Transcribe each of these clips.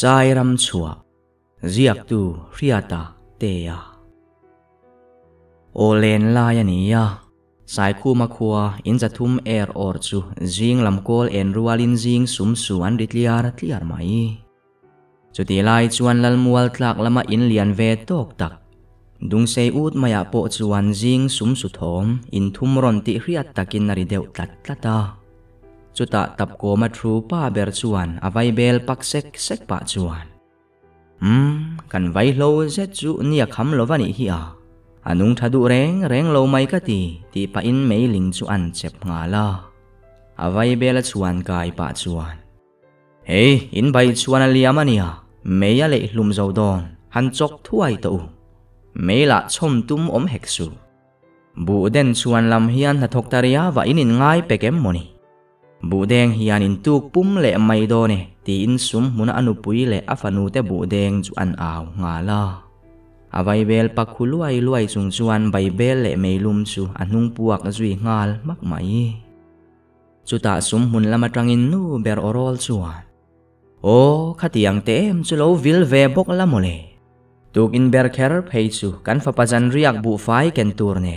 ใจรำชัวเรียกตูเรียตาเตียโอเลนลายนียาสายคู่มาคัวอินจะทุมเอร์ออร์จูจิงลำโกลเอ็นรัวลินจิงสุมสวนดิทลียร์ทลียร์ไม่จุดที่ไล่ชวนลัลมวลตลักละมาอินเลียนเวตอกตักดุงเซอุดมายาโปชวนจิงสุมสุทอมอินทุมรอนติเรียตตะกินนาริเดวตัดตัดตา จุตะตับโกมาทรูป้าเบรชวนอวัยเบลปักเซกเซกปะชวนอืมกันไวโลเซจูเนี่ยคำโลวันิฮิอาอนุงทัดูแรงแรงโลไม่กตีตีปะอินไม่ลิงชวนเจ็บงาลาอวัยเบลชวนกายปะชวนเฮ้ยอินใบชวนเลียมันเนี่ยเม่ยะเลยลุมเจ้าดอนหันจกถ้วยตัวไม่ละชมตุ้มอมเฮกสูบูเดนชวนลำเฮียนทักตาริยาวาอินง่ายเปกเอ็มมนี บูเดงฮิยานินตุกปุ่มเละไม่โดเนตีอินสุมมุนอนุปุยเละอฟานูเตบูเดงจุอันอาวงาลาอาไวเบลปักคุลวยลวยสุงชวนใบเบลเละไม่ลุมสูอันนุงปวกจุยงาลมักไหมจุตาสุมมุนละมาตรังอินนูเบรอรอลชวนโอ้ขัดยังเต็มสุโลวิลเวบกละโมเลตุกินเบรเคอร์เพยสูกันฟ้าปัจันเรียกบุไฟกันตูร์เน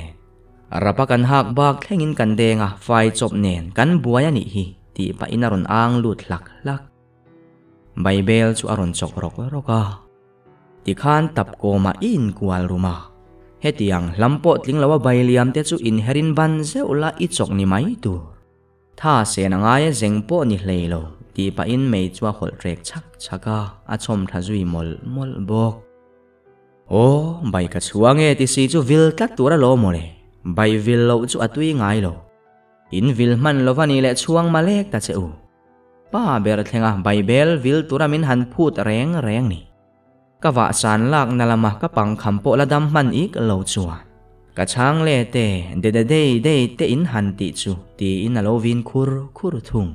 rapa kan hak bak thlengin kan denga fai chop nen. Kan buaya ni hi ti pa inaron ang lut lak lak. Bible chu aron chok rok roka ti khan tap ko ma in kwal ruma. Hetiang lampo tling lawa bailiam te chu in herin ban ze ula i chok ni mai tu. Tha se na ngai zeng po ni hleilo ti pa in mei chua hol rek chak chaka a. Chom tha zui mol mol bok. O bai ka chuange ti si chu vil tlat tura lo mole ใบวิลโลจุอตุยง่ายโลอินวิลมันโลวันนี้แหละช่วงมาเล็กตาเจ้าป้าเบลเทงะไบเบลวิลตุรามินหันพูดแรงแรงนี่กะว่าสารลากนลมะกะปังคำโปละดำมันอีกโลจัวกะช้างเลเตเดเดเดเดเตอินหันติจูตีอินนโลวินคุรคุรทุง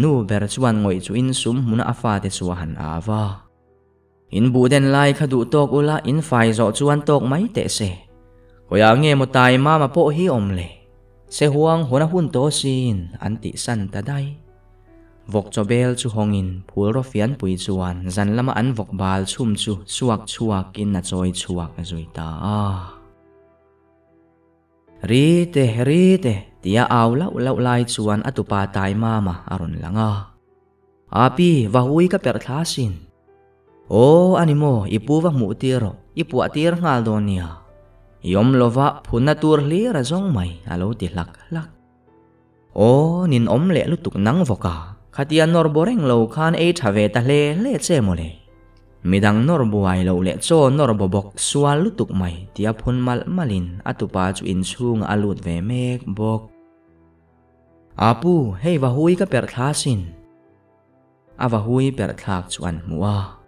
นูเบรชวันงอยจูอินซุมมุนอาฟาเตสวหันอาวาอินบูเดนไลขดูตกอุลาอินไฟจอจวนตกไม่เตเซ mai te se koya nge mo tai ma ma po hi om le se huang hona hun to sin an ti san ta dai vok cho bel chu hongin phul ro fian pui chuan zan lama an vok bal chum chu suak chuak in na choi chuak zui ta ri te ri te tia aw lau lau lai chuan atupa tai mama aron langa api wa hui ka per thlasin o animo ipu wa mu tiro ipu atir ngal donia yom lova phuna tur li ra zong mai alo ti lak lak o nin om le lutuk nang voka khatia nor boreng lo khan e thave ta le le che mole midang nor buai lo le cho nor bobok sual lutuk mai tia phun mal malin atupa chu in chung alut ve mek bok apu hei wa hui ka per thasin awa hui per thak chuan muwa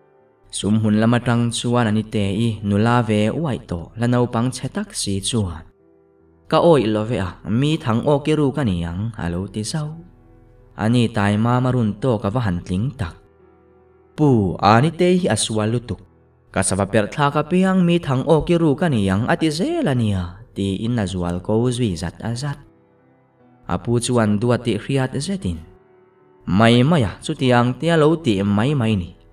สุมหุนละมาตังชวนอันนี้เตอีนุลาเวอไวโตและนาปังเชตักสีชวนก็โอ้ยลเวอะมีทังโอกิรูกันยังฮัลโหลที่เศ้าอันนี้ตายมามารุนโตกับว่าหันทิ้งตักปูอันนี้เตอีอสวาลุตุกก็สวับเปิดทากเพียงมีทังโอกิรูกันยังอติเซลานียตีอินนาจวัลโกซวีจัดอาจัดอาปูชวนดัวติเรียดเซตินไม่ไม่ะสุดที่ยังเตี้ยโลติไม่ไม่นี่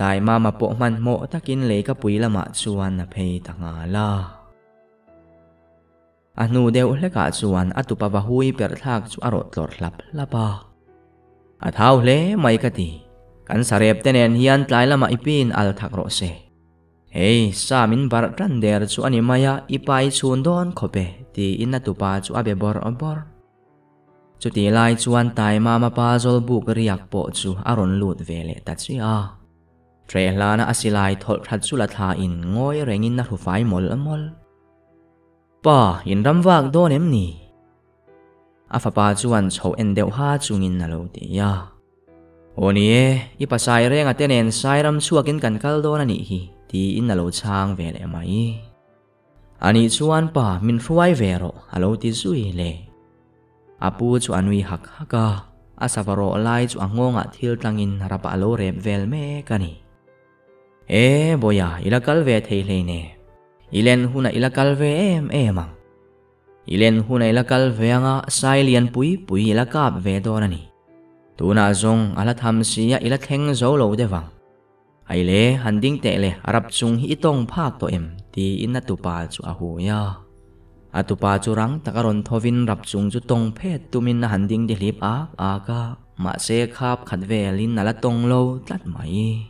ตายมามาปกมันโมตะกินเลยก็ปุ๋ยละมาชวนเพยตังาลาอนูเดวเลกาชวนอตุปบะหุยเปิดทากชอรถหลดลับลับาอาท้าวเลไม่กติกันสเรบเตเนนยันตายละมาอิปินอัลทักโรเซเฮ้สามินบารันเดอร์ชวนิมายาอิปไปชวนดอนคบเปตีอินตุปาชวเบบอร์อบอร์จุดที่ไล่ชวนตายมามาปาจลบุกเรียกโปจูอรุณลูดเวเลตัดชีอา เทรนลานาอสิลายทอดขัดสุลธาอินง้อยแรงินนัทุไฟมอลอมอลป้าอินรำวากโดนเอ็มนี่อาฟ้าป้าจวนโชเอ็นเดวฮาจุงินนาโลติยาโอนี่อีปัสไซเรงอัตเนนไซรำชัวกินกันกัลโดนันอีฮีทีอินนาโลช่างเวรเอมาอีอันนี้ชวนป้ามินฟวเวโรอาโลติซุยเลอาปูชวนวิหักฮักกาอาสาวโรไลชวนงงอทิลตังอินรับอาโลเรมเวลเมกันี เอ๊เทเตตุเกอาอีตงเววัดมายังทวันโอยพดไม่ละชวนข้าอีปาคาโลติบวยโลละไซสาเรบอรอนฮอนเจ้าดอนเจอันนี้ตีอินนาโลช่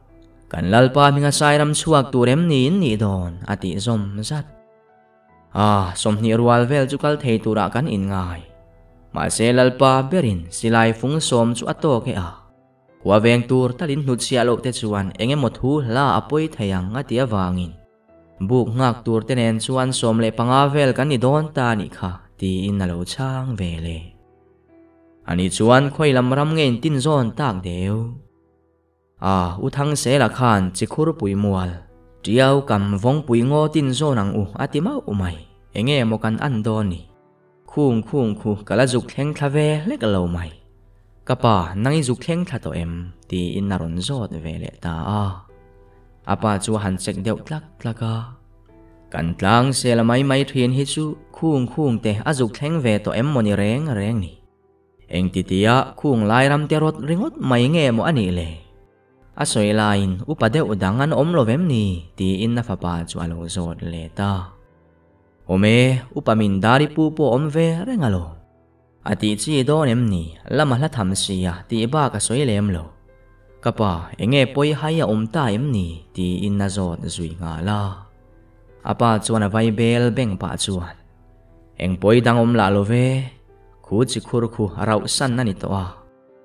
นอินง่ายมาเซลัลปาเบรินสิไลฟุงสมจุอัตโตเกอา wa veng tur talin hnut sia lo te chuan enge mo thu la apoi thayang nga tia wangin buk ngak tur te nen chuan som le panga vel kan ni don ta ni kha ti in na lo chang ve le ani chuan khoi lam ram ngein tin zon tak deu à u thang se la khan chi khur pui mual tiao kam vong pui ngo tin zon ang u atima umai enge mo kan an don ni khung khung khu kala juk thleng thlave le ka lo mai kapa nangi zu khleng tha to em ti in naron zot ve le ta a apa chu han chek deuh tlak tlaka kan tlang se la mai mai thin hi chu khung khung te a zu khleng ve to em moni reng reng ni eng ti tia khung lai ram te rot ringot mai nge mo ani le a soi lain upa de udangan om lo vem ni ti in na fa pa chu alo zot le ta ome upamin dari pu po om ve rengalo อดีจีโดนเอ็มนี่ละมาละทำสิยาตีบ้าก็สวยเลมโลกับป่าเอ็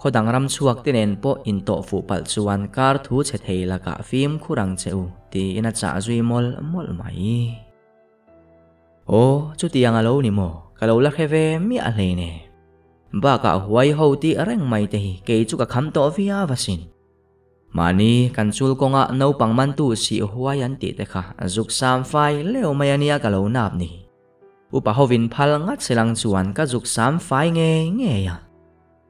ขดังรำชวกติเนนปออินโตฟูปัลชวนการทูเชเทลกะฟิมคุรังเจูตีอินาจ่าจุยมอลมอลไหมโอ้จุดยังอาโลนิโมกะโลละเคเวมีอะไรเนบ้ากะหวยหูตีเร่งไม่เตเกจุกะคำโตวิอาวสินมานี่กันซุลกงะนาวปังมันตูสีหัวยันติเตค่ะจุกซามไฟเลวมายนียกะลูนับนี่อุปหวินพัลงัดเสลังชวนกะจุกซามไฟเงเงีย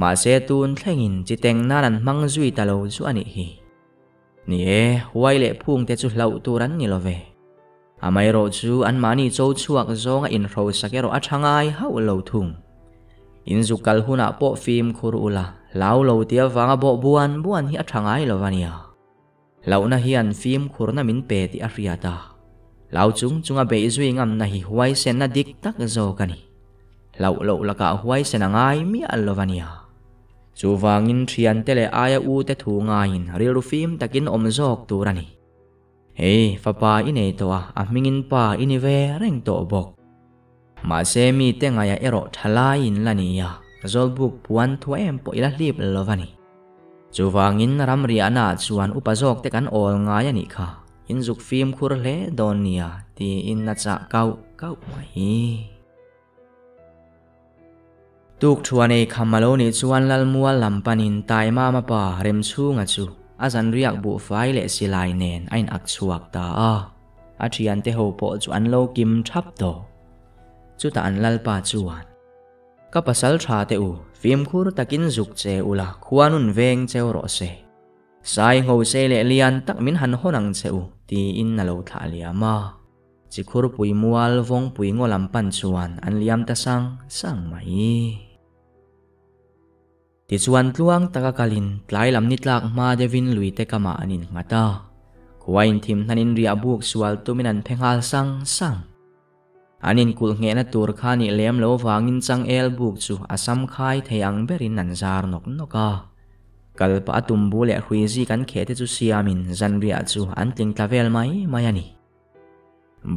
มาเซตุนแท่งินจิตเตงนารันมังจุยตาโลจุอันนี้นี่เอไยเละพุงเตจุเหล่าตัวรันนี่ลเวอาไม่รู้จูอันมานี่โจชวกโจงอินโรสักเกออัชงไอฮาวเล่าทุงอินจุกัลหุนาปอฟิมคุรุลาเล่าเล่าเตียฟังบอบัวนบัวนฮิอัชงไอลวานียเล่าหน้ะฮิอันฟิมคุรนามินเปติอาริยาตาเล่าจุงจุงอาเบยจุยงามน้ะฮิไวเซนนาดิกตักโจกันีเล่าเล่าละกะไวเซนางไอมีอัลลวานีย wangin thian te le aya u te thu ngain ril fim takin om zok turani hei fapa ine to a mingin pa ini ve reng to bok ma se mi te ngaya ero thalai in lania zolbuk puan thu em po ila lip lovani chu wangin ram ri ana chuan upazok te kan ol ngaya ni kha in zuk phim khur le don nia ti in na cha kau kau mai ตุกชวนเอคำมาโลนิชวนลัลมัวลำปันินตายมามาป่าเร็มชูงจูอาจารย์เรียกบุฟไฟเลสิลายเนนไอ้นักชวกตาอาอาจารย์เตโหปจวนโลกิมทับโตจุตานลัลปาจวนก็ปัสสลชาเตอูฟิมคูรตะกินจุกเจอุละขวานุนเวงเจอรอเซสายงูเซเลเลียนตักมินหันหนังเจอูตีอินนโลทาเลียมาจิคุรปุยมัวลวงปุยงอลำปันชวนอันเลียมตะสังสังไหม ti chuan tluang taka kalin tlai lam ni tlak ma devin lui te kama anin ngata khuain thim hanin ria buk sual tumin an phengal sang sang anin kul nge na tur khani lem lo wangin chang el buk chu asam khai theyang berin nan zar nok noka kalpa atum bu le huizi kan khete chu siamin zan ria chu an ting tavel mai mayani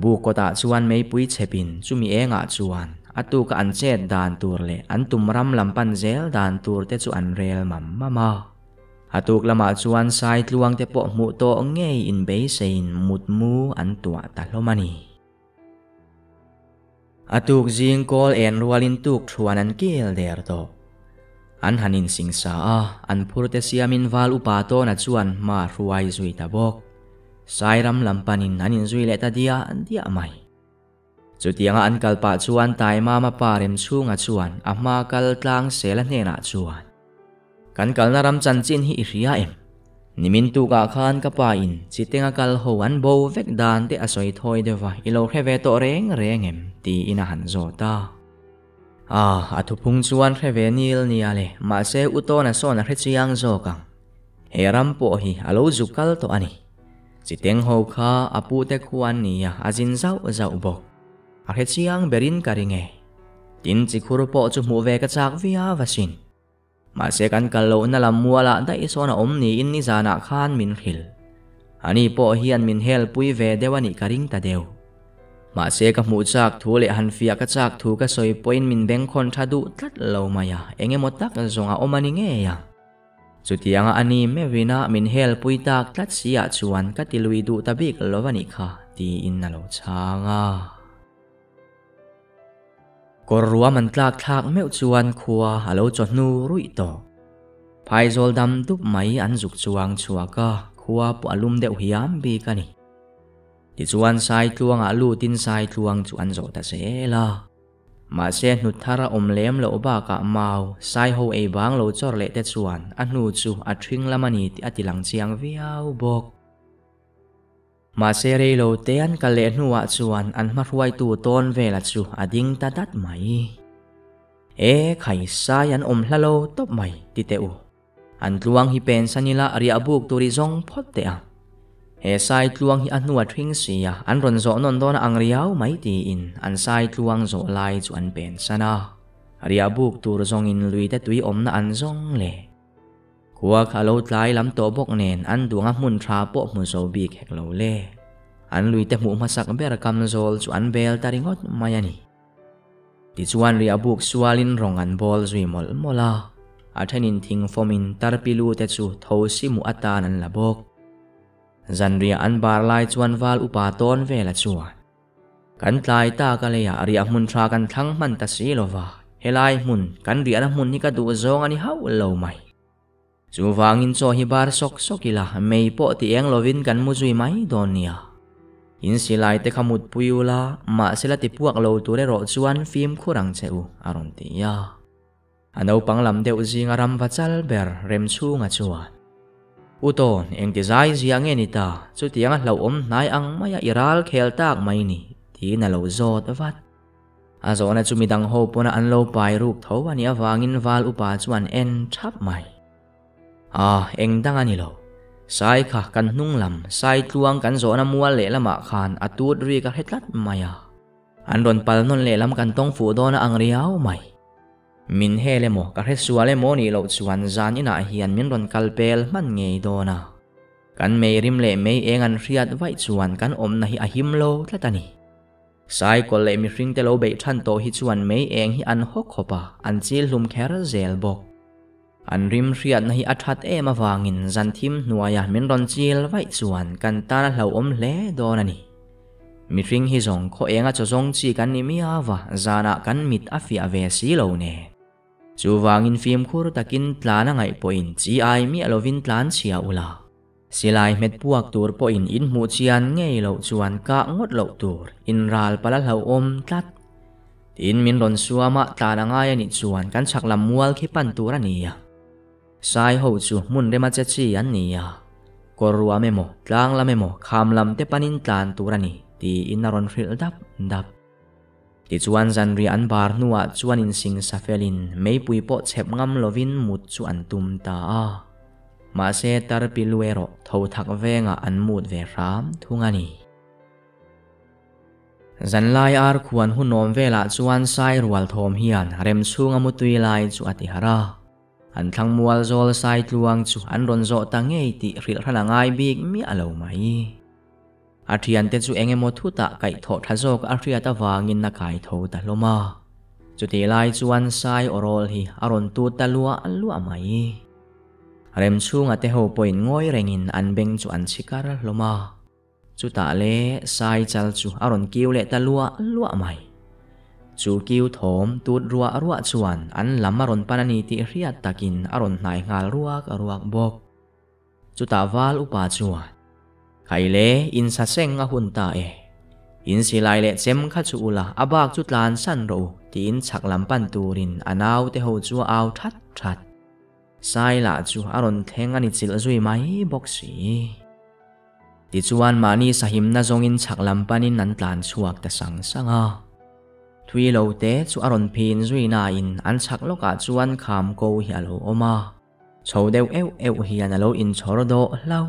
bu ko ta chuan mei pui chepin chumi enga chuan atu ka an dan tur le. An tumram lampan zel dan tur te chu an rel mam mama atuk lama chuan sai tluang te po mu to ngei in be sein mut mu an tua ta hlomani atuk jing kol en rualin tuk thuan an kil der to. An hanin sing sa a an phurte siamin wal upa to na chuan ma ruai zui ta bok. Sairam lampanin anin zui le ta dia dia mai จุดยังอันกัลปะชวนตายมามาปาริมชูงอชวนอามากัลกลงเสลเนนาชวนกันกัลนารำจันจินฮิอิริยาเอ็มนิมินตุกาคานกปาอินจิเตงกัลหวันโบเวกดานเตอสอยทอยเดวะอิโลเฮเวโตเร่งเร่งเอ็มตีอินาหันโซตาอาอธุพุงชวนเฮเวนิลนียเลมาเซอุโตนะโซนะเรจิยังโซกังเฮรัมโปฮิอโลจุกัลโตอันนี้จิเตงโฮคาอปูเตควันนียอาจินเจ้าเจ้าบก a he chiang berin karinge tin chi khur po chu mu ve ka chak via vasin ma se kan kallo na lam muala da isona om ni in ni zana khan min khil ani po hian min hel pui ve dewani karing ta deu ma se ka mu chak thu le han fia ka chak thu ka soi point min beng khon thadu tlat lo maya enge motak zonga omani nge ya chutianga ani me vina min hel pui tak tlat sia chuan ka tilui du tabik lovani kha ti in na lo changa ก็รัวมันกลากทากเมื่อชวนขวัวฮัลโหลจดนูรุ่ยต่อภายโซลดำตุบไม้อันจุกจวงชัวก็ขวัวปวลุมเดี่ยวหิมบีกันนี่ที่ชวนสายทวงอาลูตินสายทวงชวนโจตเสละมาเสนุทาระอมเลี้มเลอบากะเมาสายหูไอบางเลจอรเลตชวนอันนูจูอัดริงละมันีที่อติลังเชียงเวียวบก มาเซรีโลเตียนกะเลนหัวชวนอันมารวยตูต้นเวลาชูอดิงตาดัดไหม เอ๊ไข่สายันอมละโลตบไหมติเตออันตวงฮิเป็นสัญละอริยบุกตุริจงพอดเตอเฮสายตวงฮิอันนวทิ้งเสียอันรอนโจนนตอนอังเรียวไม่ตีอินอันสายตวงโจไลจวนเป็นสนาอริยบุกตุริจงอินลุยแต่ตุยอมนะอันจงเล่ ขัวขาเลาท้ายลำตัวบกเนนอันดวงมุนทราโปมุนโซบีแขกเลาเล่อันลุยแต่หมูมาสักเบรกมโซลส่วนเบลตาริงอดมายานีติชวนเรียบุกสวาลินรองอันบอลสุยมอลมอลาอาทนินทิงฟอมินตาร์ปิลูเตจูทอสิมุอัตานันละบกจันเรียอันบาร์ไลชวนวาลอุปาตอนเวลชวนกันตายตากะเลยอเรียมุนทรากันทั้งมันตะสีโลวาเฮลายมุนกันเรียนมุนนี่ก็ดูจงอันนี้เฮาเลวไหม wangin cho hi bar sok sokila mei po ti eng lovin kan mu zui mai donia. In silai te khamut puyula ma sila ti puak lo tu le ro chuan phim khurang cheu aron ti ya. Ano panglam deuh zinga ram vachal ber rem chu nga chuan. Uton eng ti zai zia nge ni ta, chu ti ang lo om nai ang maya iral khel tak mai ni, ti na lo zot vat. A zo mi dang ho puna an lo pai ruk tho ani awangin val upa chuan en thap mai. à eng đang anh lo sai khả cần nung lầm sai tuang cần gió nam mua lệ lắm khan à tuốt ri cả hết lát mày à anh đồn pal non lệ lắm cần tông phụ đó na ang riau mày min he le mo cả hết xua le mo ni lo chuan zan ina hiền min đồn kalpel man nghe đó na kan may rim le may eng an riat vai chuan kan om na hi ahim lo tlatani sai ko le mi ring te lo be than to hi chuan may eng hi an hok khopa an chil lum khera zel bok an rim riat na hi athat em awangin zanthim nuaya min ron chil vai chuan kan ta hlo om hle don ani mitring hi zong kho enga cho zong chi kan ni mi awa zana kan mit afi ave si lo ne chu wangin fim khur takin tlana ngai poin chi ai mi alovin tlan chia ula silai met puak tur po in in mu chian ngei lo chuan ka ngot lo tur in ral pala hlo om tlat in min ron suama tlanangai ani chuan kan chaklam mual khi pan tur ania สายหูจูมุนได้มาเจ็ดชีอันนี้อะก็รัวเมโมกลางลำเมโมคำลำเตปันินตานตัวนี้ตีอินนารอนฟิลดับดับติชวนจันรีอันบาร์นัวชวนอินสิงซาเฟลินไม่ปุยโปเชบงำลวินมุดชวนตุมตามาเซตาร์ปิลเวโรทวทักเวงอันมุดเวรามทุงานีจันไลอาร์ควรหุ่นนอมเวลาชวนสายรัวลทอมเฮียนเรมซุงอมุตุยไลจวติฮารา อันทั้งมัวโจลไซตลวงจูอันรอนจอตังเงติริลรันงายบีกมีอะไรไหมอธิยันเตจูเองมดทุตะไก่ทอดทัศกอาทิยตะวางินนักไก่ทอตะลมาจุดที่ไล่จวนไซอรอลฮีอารอนตูตะลัวอันลัวไหมเริ่มชูงอาเตหูปอยงอยเร่งินอันเบงจูอันชิการลมาจุตะเล่ไซจัลจูอารอนกิวเละตลัวลัวไหม จูกิวโถมตูดรัวรัวชวน อันลำมารนปานนีติเรียดตะกินอรอไหางาลรัวรัวบกจุตาวาลอุปาชวนไขเลอินซาเซงอหุนตาเออินสิไลเลเซมขัดจูอุลาอบากจุดลานสันโรที่อินฉักลำปันตูรินอนาวเตโฮจูอาวทัดทัดไซลาจูอรอนเทงอันิจิลจุยไหมบอกสีติจวนมานี่สหิมนาจงอินฉักลำปันินนันตลานชวกแต่สังสังอา ทวีโลเตจูอารอนพินจุยนาอินอันชักโลกาจวนคำโกฮิอาโลอมาโชเดวเอวเอวฮิอาโลอินชอรโดเล่า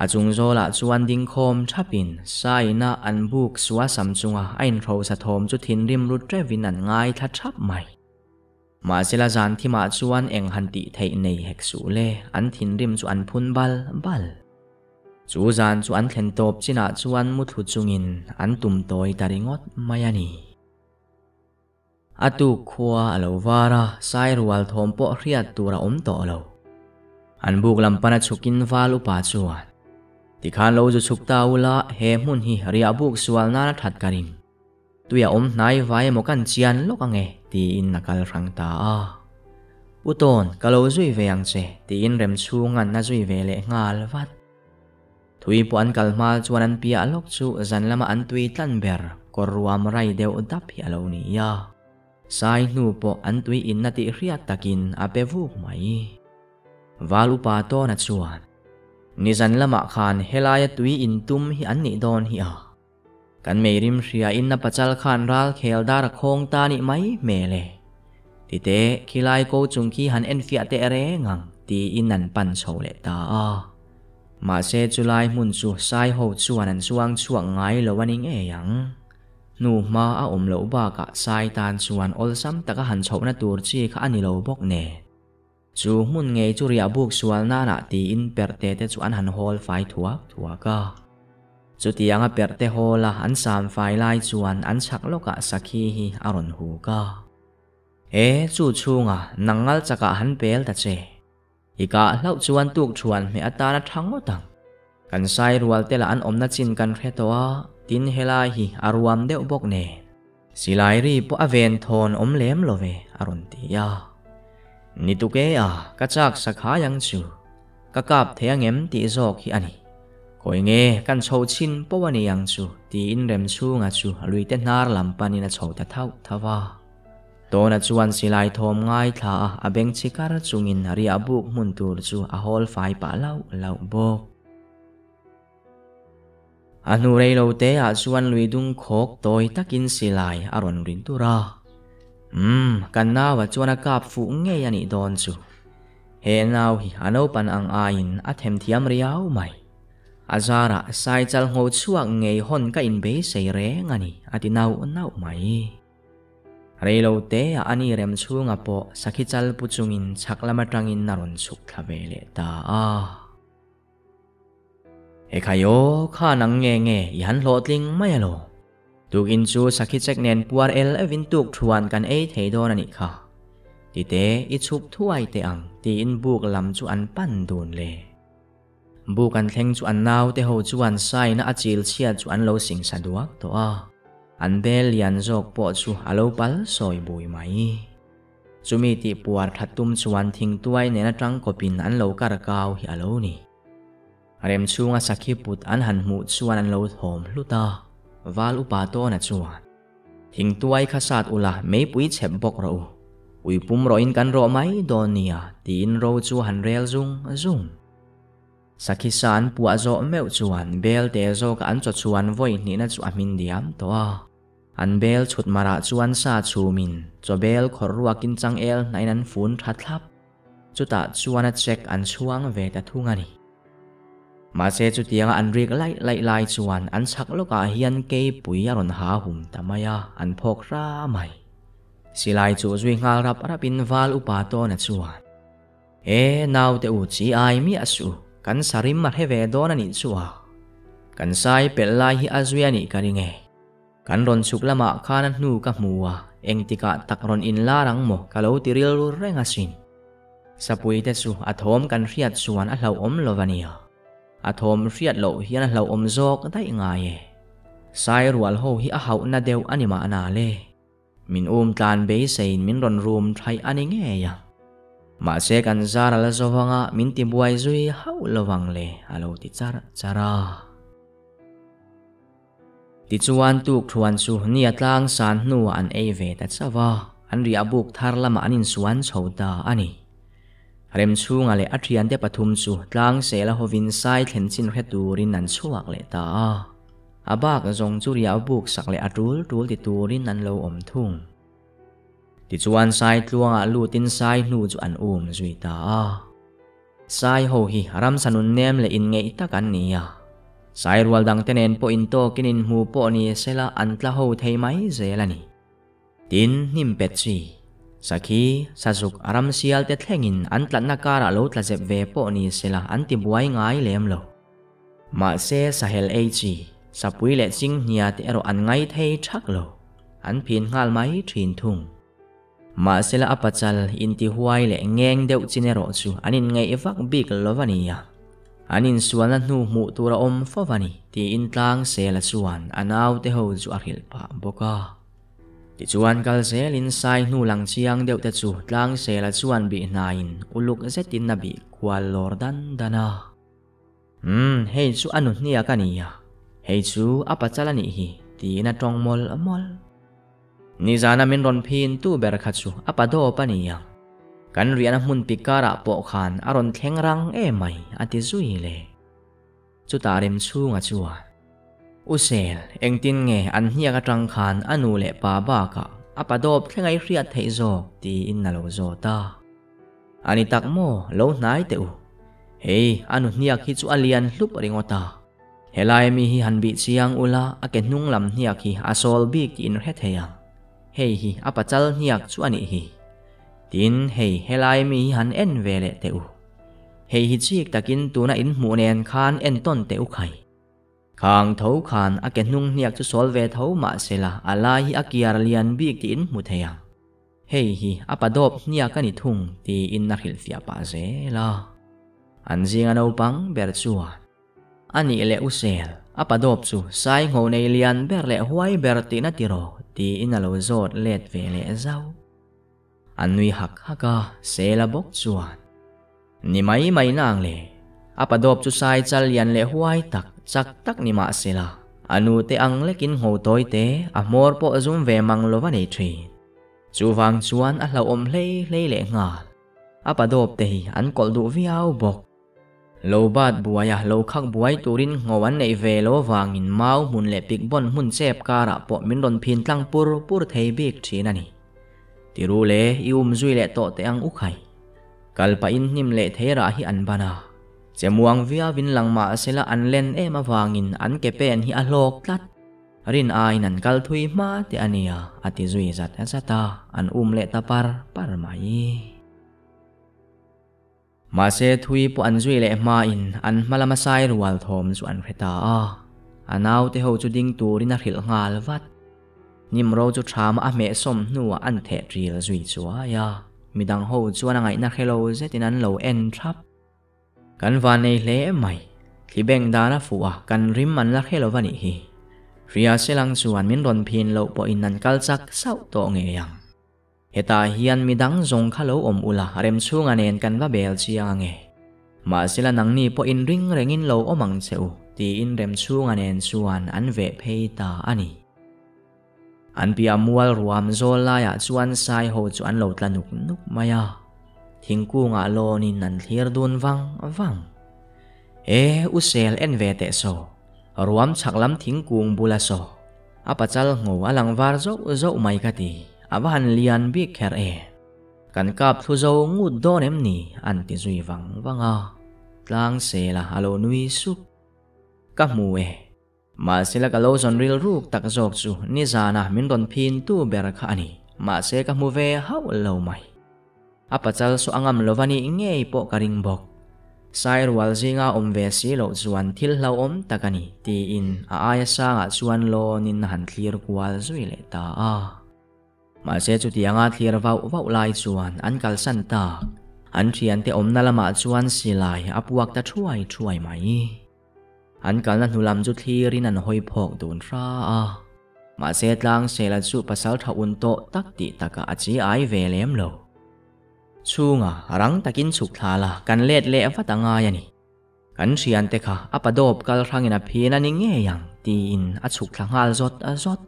อาจุงโซละจวนดิงคมทับินไซน่าอันบุกสวสัมจุงอาอินโทสะทมจุทินริมรุดเรวินันง่ายทัดชับใหม่มาเซลาจานที่มาจวนเองหันติไทยในเฮกสูเลอันทินริมจวนพุนบาลบาลจูจานจวนเข็นตบจินาจวนมุดหุดจุงินอันตุ่มโตยตาริงดมายานี atu khua alo vara sai rual thom po hriat tura om to lo an buk lam pana chukin valu pa chuan ti khan lo ju chuk ta ula he mun hi ria buk sual na that karin tuya om nai vai mo kan chian lok ange ti in nakal rang ta a uton kalo zui ve ang che ti in rem chungan an na zui ve le ngal wat thui po an kal mal chuan an pia lok chu zan lama an tui tlan ber korruam rai deuh dap hi alo ni ya สายนูปออันตุยอินนาติเรียกตะกินอาเปวูกไหมวาลุปาโตนัดส่วนนิจันละมะขานเฮลายตุยอินตุมฮิอันนิดอนฮิอากันเมริมเสียอินนับปัจจัลขานรัลเคลดาระคงตานิไหมเมเลติเตคิไลโกจุงคีหันเอ็นฟิอาเตเรงังตีอินนันปันโชเลตามาเซจุไลมุนจูไซโฮชวนันสวงช่วงไงละวันิงเอยัง นูมาอาอมเหลวบากะสายตานส่วนอลซัมตะกหันชาวนตัวจีข้าอันนี้เหลวบกเน่จูมุนไงจุริยบุกส่วนนานาตีอินเปิดเตเตส่วนหันฮอลไฟถัวถัวก็จุดยังเปิดเตฮอละอันสามไฟไล่ส่วนอันชักโลกะสักขีฮีอรุณหูก็เอ๊จู่ชูงะนังงัลจะกหันเปลตะเจอีกะเล่าชวนตุกส่วนไมอตานะทั้งหมดกันไซรัวเตละอันอมนัดจินกันแค่ตัว ตินเฮลาฮีอารวมเดวบกเนสิลายรีปอเวนทอนอมเลมโลเวอรุนติยานิตุเกียกะจากสาขายังจูกะกาบเทียงเอ็มติโซกีอันนี้คอยเงกันโชชินปวันยังจูตีอินเรมชูงาจูลุยเตนาร์ลำปานินาโชตะเท่าทว่าตัวนจวนสิลายทอมง่ายท่าอเบงชิการจุงินรีอบุกมุนตูจูอฮอลไฟป่าเล่าเล่าบก อันุเรลูเตอาชวนลุยดุงโคกตอยตักินสิลายอรุณรินตุราอืมกันนาวจวนกาบฟูงเงยันอีดอนจูเฮนาวฮิอันเอาปันอังอายินอัตเฮมทียมเรียวไม่อาจาระสายจัลโฮชวกเงยฮอนกินเบสเซเรงอันนี้อตินาวอนาวไม่เรลูเตอันนี้เรมชูงอปอสักจัลปุจุงินชักละมาตรังินนารุนสุขทเวเลตาอา เอขายข้านังเงเงยันโหลดลิงไม่หรอตุกินซูสักคิดเซกเนนปวดเอลวินตุกทวนกันเอเทโดนันอีกค่ะตีเตอิชุบถ้วยเตอังตีอินบุกลำจวนปั้นดูนเลบุกันเทงจวนนาวเตโฮจวนไซน่าอจิลเชียจวนโลสิงสะดวกตัวอันเบลยันจกปอจูอโลปัลซอยบุยไหมจุมีติปวดทัดตุ้มจวนทิ้งตัวในนนจังกบินอันโลการกาวฮิอโลนี่ rem chunga sakhi put an han mu chuan an lo thom hluta wal upa to na chuan thing tuai khasat ula mei pui chep bok ro ui pum ro in kan ro mai don nia tin ro chu han rel zung zung sakhi san pu azo meu chuan bel te zo ka an cho chuan voi ni na chu amin diam to a an bel chut mara chuan sa chu min cho bel khor ruakin chang el nai nan fun that thlap chuta chuan a check an chuang ve ta มาเซจุเตียงอันเรียกไล่ไล่ไล่ส่วนอันสักลูกอาเฮียนเกปุยยารนหาหุ่มตามายาอันพกราใหม่สิไล่จูจุยงารับรับอินวาลอุปาโตนส่วนเอ๋นาวเตอุจีไอมีอสูกันสาริมมาให้เวดอนันอิส่วนกันไซเป็นลาฮิอาจุยานิกันยังไงกันรอนสุกละมาคานันนูกับมัวเองติกะตักรอนอินลารังโมกะเลวติริลรูเรงอสินสปุยเตสุอัทโฮมกันเรียดส่วนอัลเลวอมโลวานีย a thom riat lo hian hlo om zok dai ngai e sai rual ho hi a hau na deu anima ana le min um tlan be sein min ron room thai ani nge ya ma se kan zara la zowanga min ti buai zui hau lowang le alo ti char chara ti chuan tuk thuan chu nia tlang san nu an ei ve ta chawa an ri abuk thar lama anin suan chhoda ani เริ่มชูงอะไรอัตรียนเดปทุมสูกลางเสลาฮวินไซเห็นสินเรตูรินนันสวักเลตาอาบากจงจุริยาบุกสักเลอรูลรูลติดตัวรินนันโลอมทุ่งติดชวนไซตลวงอลูตินไซนูจุอันอุมจุยตาไซโฮฮิรำสนุนเนมเลอินเงยตะกันเนียไซรัวดังเตเนนโปอินโตกินินหูโปนีเซลาอันตลาโฮไทยไมเซลานีตินนิมเป็ดซี Sakhi sazuk aram sial te thlengin an tlat na kara lo tla zep ve po ni sila an ti buai ngai lem lo. Ma se sahel ei chi sa pui le ching nia te ero an ngai thei thak lo. An pin ngal mai thin thung. Ma sila apachal in ti huai le ngeng deu chinero chu anin ngai evak big lovania. Anin suan na nu mu tura om fovani ti in tlang se la suan anaw te ho chu arhil pa boka. ติชวนกัลเซลินไซนูหลังเชียงเดียวแต่จูตลังเซลชวนบีนายนอุลุกเซตินนบีควาลอร์ดันดานาอืมเฮ้ยชูอนนุนี่กันนี่เฮ้ยชูอาปัจจลนี่ฮีตีน่าตองมอลมอลนี่จานามินรอนพินตู่เบรคัตชูอาปัดโอปนี่ยังกันเรียนมุนปิการะปอกขานอารอนแข็งรังเอ้ไม่อันที่สุยเลยจุดตาริมชูงาชัว อุเซลเองตินเงอันเฮียกจังคานอนุเลปาบากะอาปดบแค่ไงเรียดเทโซตีอินนาโลโซตาอันนี้ตักโมโลนายเตอเฮอนุเฮียกฮิจุอเลียนลุบริงอตาเฮลายมีฮิฮันบิเซียงอุลาอเกนุงลำเฮียกฮิอาโซลบิกอินเฮเฮียงเฮฮิอาปจัลเฮียกจุอันฮิตินเฮเฮลายมีฮิฮันเอ็นเวเลเตอเฮฮิจิกตะกินตูนาอินหมูเนนคานเอ็นต้นเตอไข ทางเท้าขานอาเกนุงเนียกจะสวลเวเท้ามาเสลาอะไรอาเกียรเลียนบีกตินมุทยาเฮ้ฮีอาปดบเนียกันิทุงตีอินนักหิลฟียปาเซลาอันซิงอันเอาปังเบิร์ชัวอันนี้เลอุเซลอาปดบสูไซงเอาในเลียนเบรเลหวยเบรตินติโรตีอินนัลวโซดเลดเวเลเจ้าอันวิหักฮักเซลาบกชวนนี่ไม่ไม่นางเลยอาปดบจูไซจัลยนเลหวยตัก chak tak ni ma sila anu te ang lekin ho toy te, a mor po zum ve mang lo vani thri chu wang chuan a hlau om hlei hlei le nga. A pa dop te hi, an kol du viau bok. Lo bat buaya lo khak buai turin ngowan nei ve lo wangin mau mun le pik bon mun chep kara po min don phin tlang pur pur thei bik thina ni. Tiru le ium zui le to te ang ukhai kalpa in nim le thera hi an bana จะมวงวิอาวินหลังมาเสละอันเล่นเอมาวางินอันเกเป็นฮิอาโลกตัดรินอายนันกัลทุยมาเตอเนียอติจุยจัดแอสตาอันอุมเลตาปาร์ปาร์มาอีมาเซทุยปอันจุยเลมาอินอันมาลามาไซรวัลทอมสุอันเฟตาอันเอาเทโฮจุดิงตูรินาริลงาลวัดนิมโรจุทรามอเมสมนัวอันเทรีลจุยจัวยามีดังโฮจวนไงนักเคโลเซตินันโลเอ็นทรับ kan van nei hle mai Khi beng dana fuwa kan rim man la khelo vani hi ria selang suan min ron pin lo po in nan kal sak sau to nge yang heta hian midang zong khalo om ula rem chunga nen kan va bel chiang nge ma sila nang ni po in ring rengin lo omang cheu ti in rem chunga nen suan an ve phei ta ani an pia mual ruam zola ya chuan sai ho suan lo tlanuk nuk maya thingkunga lonin nan thlir dun vang, wang e usel en ve te so ruam chaklam thingkung bula so apachal ngo alang var zo zo mai ka ti. Awan lian bi kher e. Kan kap thu zo ngu do nem ni an ti zui vang wanga tlang se la alo nui su. Ka mu e. Ma sila ka lo zon ril ruk tak zok chu ni zana min don phin tu ber kha ani ma se ka mu ve hau lo mai apachal so angam lovani nge po karing bok. Sai walzinga omve si lo chuan thil hlo om takani. Ti in a aya sa nga chuan lo nin han thlir kwal zui le ta a. Ma se chu ti anga thlir vau vau lai chuan an kal san ta. An thian te om nalama chuan silai apuak ta thuai thuai mai. An kal na hnulam chu thlirin an hoi phok dun ra a. Ma se tlang se la chu pasal tha un to tak ti taka achi ai ve lem lo. ชูงะรังตะกินสุกทาละกันเล็ดเล่ฟัตงายนี่กันเสียนเตค่ะอปดบกัลทังอินาพีนันเงี้ยังตีนอัสุกทางฮาลจดอจด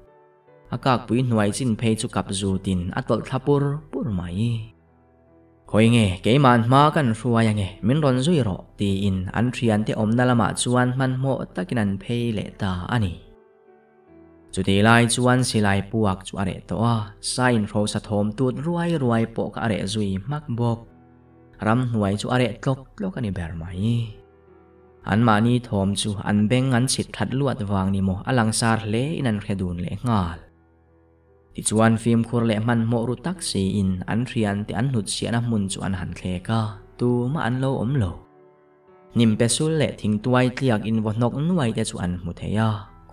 อากาศปุยหน่วยสิ้นเพยจุกับจูตินอัตวลทับปุรปุรไหมคอยเงยเกมันมากันรัวยังเงยมินรอนซุยรอตีนอันเทียนเตอมนัลมาจวนมันโมตะกินันเพยเลตาอันนี้ จุดีไลจวนสิไลปวกจุอะไรตัวไซน์โรสะทมตูดรวยรวยปกอะไรจุยมักบกรำหวยจุอะไรตกโลกอันนี้แบบไหมอันมานี้ทอมจุอันเบ่งอันสิทธัดลวดวางนิโมอลังซาร์เลนันเคดูนเลงาลติจวนฟิล์มคูร์เลมันโมรุตักซีอินอันเรียนติอันหุดเสียนะมุนจวนหันเคกาตูมาอันโลอมโลนิมเปซุลเลทิงตัวไอเตียกอินวอนกนวยแต่จวนมุเทีย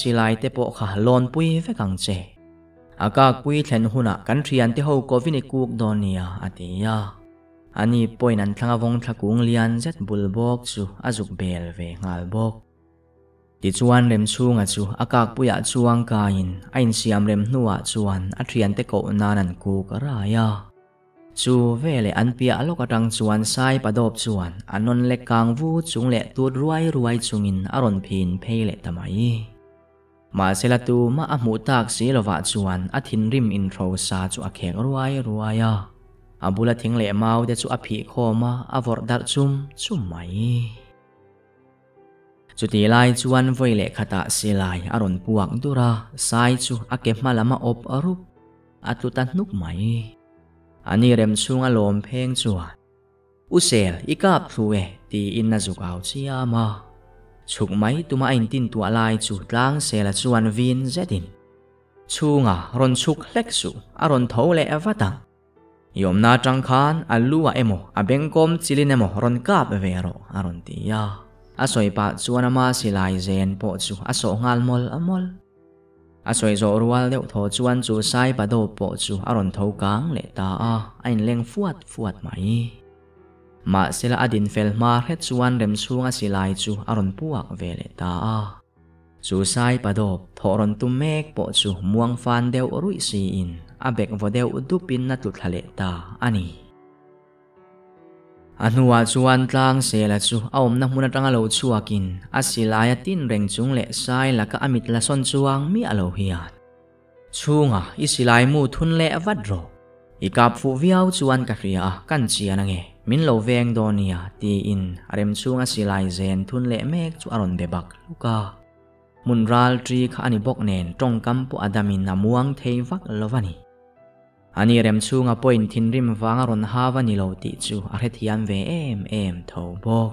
silai te po kha lon pui ve kang che aka pui thlen huna kan thian te ho covid ni kuk don nia atia ani poin an thanga vong thakung lian zet bul bok chu azuk bel ve ngal bok ti chuan rem chunga chu akak puya chuang ka in ain siam rem hnuwa chuan a thian te ko nanan ku จูเวเลอันเปียอลกตังชวนสายปดอบชวนอันนนเล็กกางวูจุงเละตูดรวยรวยจุงินอรอนพินเพเลตไมมาเซลตูมาอมูตากสีลวะชวนอทินริมอินโทรซาจุอเขกรวยรวยอาบุลทิงเลเมาเดจุอภิโคมาอวอดัดจุมจุมไหมจุดีไลจวนเวเลคตะสีไลอรอนปวกดุระสายจุอเก็บมาละมาอบอรุปอตุตันนุกไหม อันนี้เรมซุงอารมณ์เพลงจวนอุเซลอีกับพลูเอตีอินนาจุกเอาชียมาชุกไหมตุมาอินตินตัวลายจุดล่างเซลจวนวินเจดินช่วงอะรอนชุกเล็กสุอารอนเท่าเลอวตังยมนาจังคานอัลลูวะเอโมอเบงกอมจิลินเอโมรอนกาบเวโรอารอนตียาอาศัยปัจจุบันมาสิลายเซนปอจูอาลมอลอมอล อาสวยโจรัวเลี้ยวทอจวนจูไซปะโดปอจูอรอนทอกังเลตาอาอันเล่งฟวดฟวดไหมมาสิลาอดินเฟลมาเฮจวนเริ่มสูงสิไลจูอารอนปวกเวเลตาอาจูไซปะโดบทอรอนตุเมกปอจูม่วงฟันเดวรุยซีอินอาเบกวเดวอุดุปินนัตุทะเลตาอันนี้ anua chuan tlang sela chu aom na hmun atanga lo chuakin asilaya tin reng chung le sai laka amit la son chuang mi alo hian chunga isilai mu thun le avat ro ikap fu viau chuan ka ria kan chian ange min lo veng donia ti in arem chunga silai zen thun le mek chu aron bebak luka mun ral tri kha ani bok nen tong kam pu adamin namuang thei vak lovani ani rem chunga point thin rim wanga ron hawa ni lo ti chu a he thiam ve em em tho bok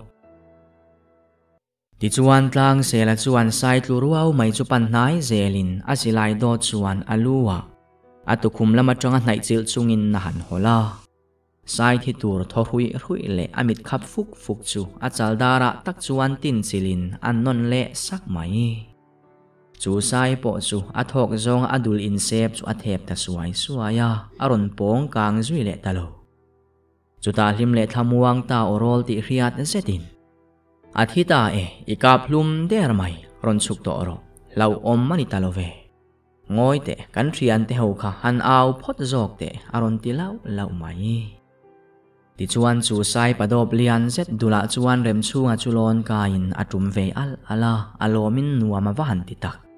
ti chuan tlang sela chuan sai tlu ruau mai chu pan nai zelin a silai do chuan aluwa atu khum lama tanga hnai chil chungin na han hola sai thi tur tho hui hui le amit khap fuk fuk chu a chaldara tak chuan tin chilin an non le sak mai จูไซโปสูอัทอกจงอดุลอินเซปสูอัเทปตะสวยสวยาอรุณปงกางจุยเลตโลจุตาลิมเลทำวังตาอรอลติเรียดเซตินอาทิตาเออิกาพลุมเดอร์ไม่รอนสุกตอรอเราอมมันิตาโลเวงอยเตกันเรียนเตะหูค่ะหันเอาพอดจอกเตอรอนติเลาเล่าไม่ติชวนจูไซปะดอบเลียนเซตดุละชวนเรมชูงาจุลอนกายนอาจุมเวอัลอาลาอาโลมินนัวมาวันติตัก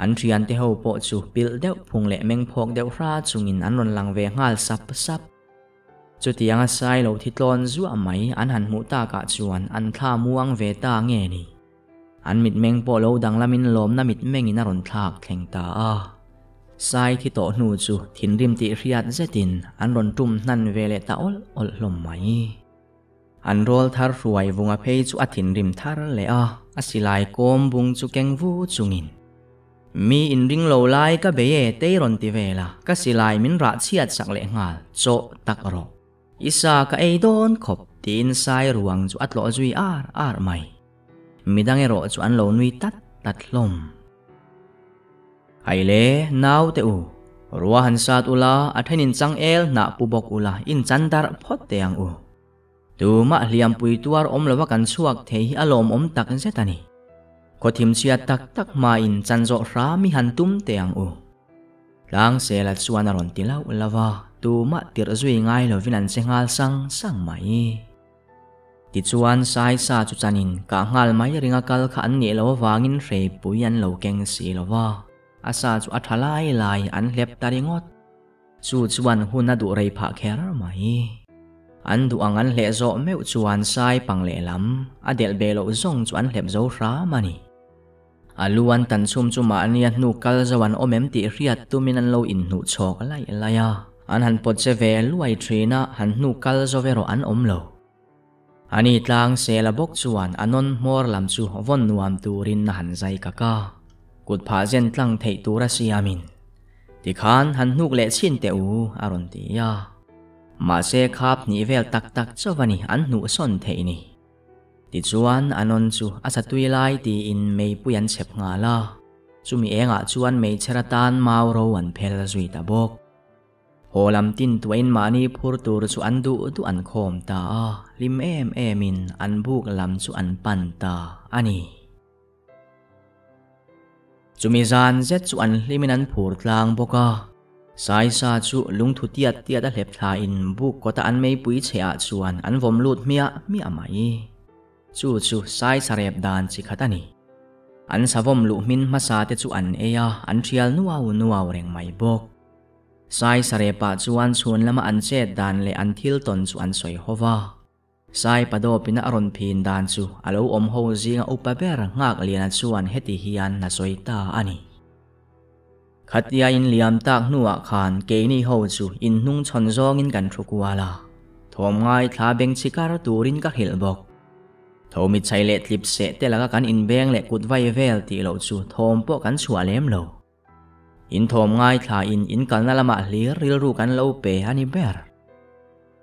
อันที่อันที่เขาปอจูปิลเดวพุงเละเมงพอกเดวราจุงินอันรอนลังเวงาลซับซับจุดยังไยเราทิตลอนจู่อไหมอันหันมูตากะจวนอันท่าม่วงเวตาเงี้นี่อันมิดเมงปอเราดังละมินลมนั้นมิดเมงอินรอนทากแข่งตาอ้าไซที่โตหนูจูถิ่นริมติเรียดเจดินอันรนจุ่มนั่นเวเลตาอลอลลมไหมอันรอลทารรวยวงอภัยจูอัถินริมทารเลอ้าอสิลายโกมบุงจูแกงวูจุงิน มีอินริงโลไลก็เบยเตยรอนติเวลาก็สิายมินรัเชียดสักเลงาโจตักรออิสาก็เอโดนขบตีนไซรวงจุอัตโลจุยอาร์อาร์ไม่มีดังเอโรจุอันโลนวิตัดตัดลมไอเล่นาวเตอูรัวหันซาตุลาอัทนินจังเอลนาปุบกุลาอินจันดารพอดเตียงอูดูมะเลียมปุยตัวอมเลวกันสวกเทฮิอารมอมตักเซตานี có thím chia tắc tắc mà in chăn rõ ra mi han tum te ang u lang se la chuan aron ti lau lava tu ma tir duy ngai lo vinan se ngal sang sang mai e. ti chuan sai sa chu chanin ka ngal mai ringa kal kha an ni lo wangin re puyan lo keng si lova asa chu athalai lai an hlep taringot chu chuan huna du rei pha kher mai e. an du ang an le zo meu chuan sai pang le lam. Adel belo zong chuan dấu rá mà mani aluan tan sum chuma ania nu kal zawan omem ti riat tumin an lo in nu chok lai laya an han pot se ve luai trina han nu kal zo vero an om lo ani tlang se la bok chuan anon mor lam chu von nuam turin na han zai kaka kut pha zen tlang thei tura siamin ti khan han nuk le chin te u aron ti ya ma se khap ni vel tak tak chawani an nu son thei ni ติจุนอนนจูอาศัตุยไลตีอินไม่ปุยันเฉพงาละจูมีเองอาจวนไม่ชรตานมาวรวันเพลจุยตาบกโฮลำตินตัวอินมานีพูดตัวจูอันดูตัวอันโคมตาลิมเอมเอมินอันบุกลำจูอันปันตาอันนี้จูมีจานเจ็ดจูอันลิมินันผูดลางบกาสายซาจูลุงทุตียเตียดเล็บทายอินบุกกตาอันไม่ปุยเชียจวนอันวมลุดเมียมีอะไร จู่จู่สายสเรียบดานสิขัตานีอันสาวมลุมินมาสาเตจูอันเอียอันเชียลนัวอุนัวเร่งไม่บกสายสเรียบจวนชวนละมาอันเจดดานเลอันทิลตนจูอันสวยฮวาซปะปดอปินาอรอนพีนดานจูอาลูอมโฮซิงอุปเปอร์งักเลียนชวนเฮติฮิยันนาสวยตาอันนี้ขัดยาอินเลียมตากนัวขานเกนีโฮจูอินนุ่งชนซองินกันทุกวาลาทอมไง่ายาเบงชิการตูรินกับฮิลบอก ทมิชัยเล็ดลิบเสตแต่ละก็กันอินเบงเล็กุดไวเวลตีเราชูทมพวกกันชัวเล่มเหลาอินทมง่ายถ่าอินอินกันนั่นละมาเลียริลรู้กันเราเปฮันิเบร์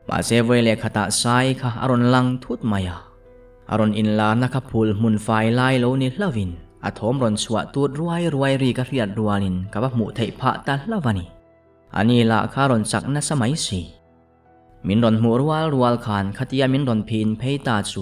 มาเซเวเลขตาไซค่ะอารอนลังทุดมายาอารอนอินลานะคะพูลมุนไฟไล่เรานลาวินอาทมรอนสวตูดรวยรวยรีกเรียดรัวนินกับหมู่ไทยพระตาลวันีอันนี้ละข้ารอนสักนสมัยสีมินรอนหมู่รัลรัวขานขติยามินรอนพีนเพยตาจู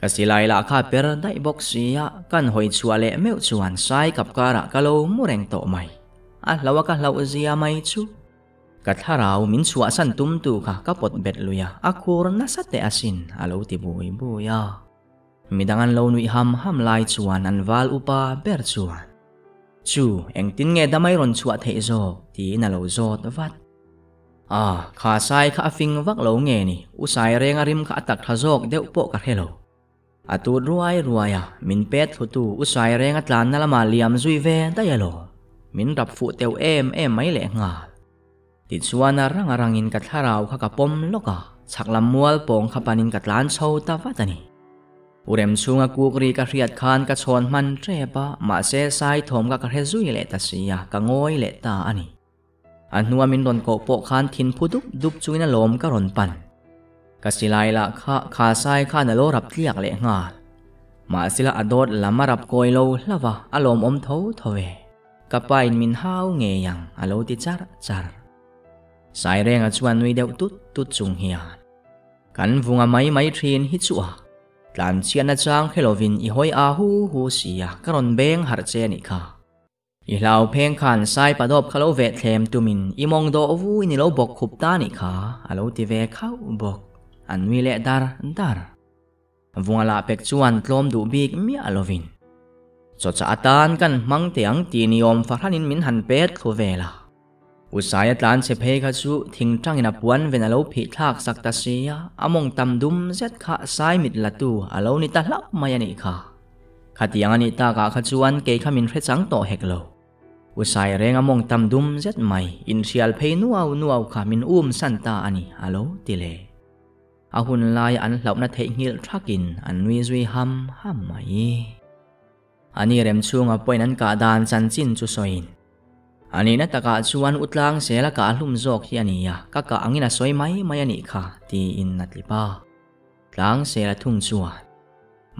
กสิไลละข้าเปรได้บอกเสียกันหอยชัวเล่เมื่อชวนสายกับการะกะโลมุเรงโตไม่อาะเราว่ากันเราเสียไม่ชูกัดถ้าเรามินชัวสันตุมตูค่ะก็ปดเบ็ดลุยะอากูร์นัสเตอสินอาลูติบุยบุยามีดังันเราหนุยหำหำไลชวนอันวาลอุปาเบรชวนชูเอ็งตินเงดไม่รอนชัวเทโซที่นั่นเราโจดวัดอ่าข้าใส่ข้าฟิงวักเราเงนี่อุสายเรงอริมข้าตักทะโจกเดี๋ยวโปกกระเฮโล อาตูรวยรวยอะมินเป็ดหัวตูอุสัยแรงอัตลานนั่นลมาเลียมซุยเวนได้ยลอมินรับฟูเตียวเอ็มเอ็มไม่แหลงอะติดสวนารังอรังอินกัดทราวขากระปมลกอะฉักลำมัวปองขปานินกัดลานโชตาวัตนีอุเรมซุงกูกรีกระเรียดคานกระชนมันเทปะมาเซซายถมกระเรซุยเลตัสียกะงอยเลตาอันนี้อันนัวมินดนโกโปคานทินพุดดุบดุบจุยนลมกระรนปัน กสิไลละข้าข้าไซข้านโลรับเรียกเลยงามาสิละอดดละมารับโกยโลละวะอารมณ์อมเทาทเวกับไปมินห้าวเงยังอารมณ์ติจารจารสายเร่งอจวนวิเดวตุดตุดจุงเฮียนกันฟุงอไม้ไม้ทรีนฮิจัวหลานเชียนอาจางเฮโลวินอีหอยอาหูหูเสียกรอนเบงฮารเจนิกาอีเหล่าเพ่งขันสายประดบคาโลเวทเทมตุมินอีมองโดวูอินิโลบกขุบตานิกาอารมณ์ติเวเข้าบก อันวิเลดาร์ดาร์วงลาเป็กชวนคลมดูบิกมีอโลวินจดจะอาตานกันมังเตียงตีนิยมฟารานินมินหันเป็ดคูเวลาอุสายตานเสเพกจูทิงจังอินาปวนเวนาโลผิทากสักตาเสียอมงตำดุมเซตดขาสายมิดละตูอาโลนิตาลับมายานิคาขัดยังอันิตากาขจวนเกยขมินเฟสังโตเฮกโลอุสายเรงอมงตำดุมเซตไม่อินเชียลเพนัวนัวขามินอุ้มสันตาอันนี้อโลติเล อาหุนลายอันเหล่านาเทงิลทรักินอันวิซุยฮัมฮัมไม่อันนี้เริ่มช่วงอปอยนั้นกาดานจันจินจุสอยนอันนี้นะตะกาชวนอุตลังเสละกาลุ่มจกที่อันนี้อะก็กะอังอินะสวยไหมไม่อันนี้ค่ะที่อินนัดลิป้าลังเสละทุ่งชวน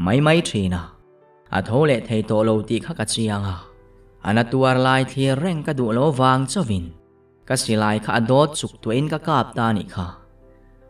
ไม่ไม่ทีนะอาโทเลเทโตโลตีข้ากะเจียงอะอันนัตัวลายที่เร่งกระดูโลวางเจวินก็สิลายข้าโดดสุกตัวเอินก็กาบตานี่ค่ะ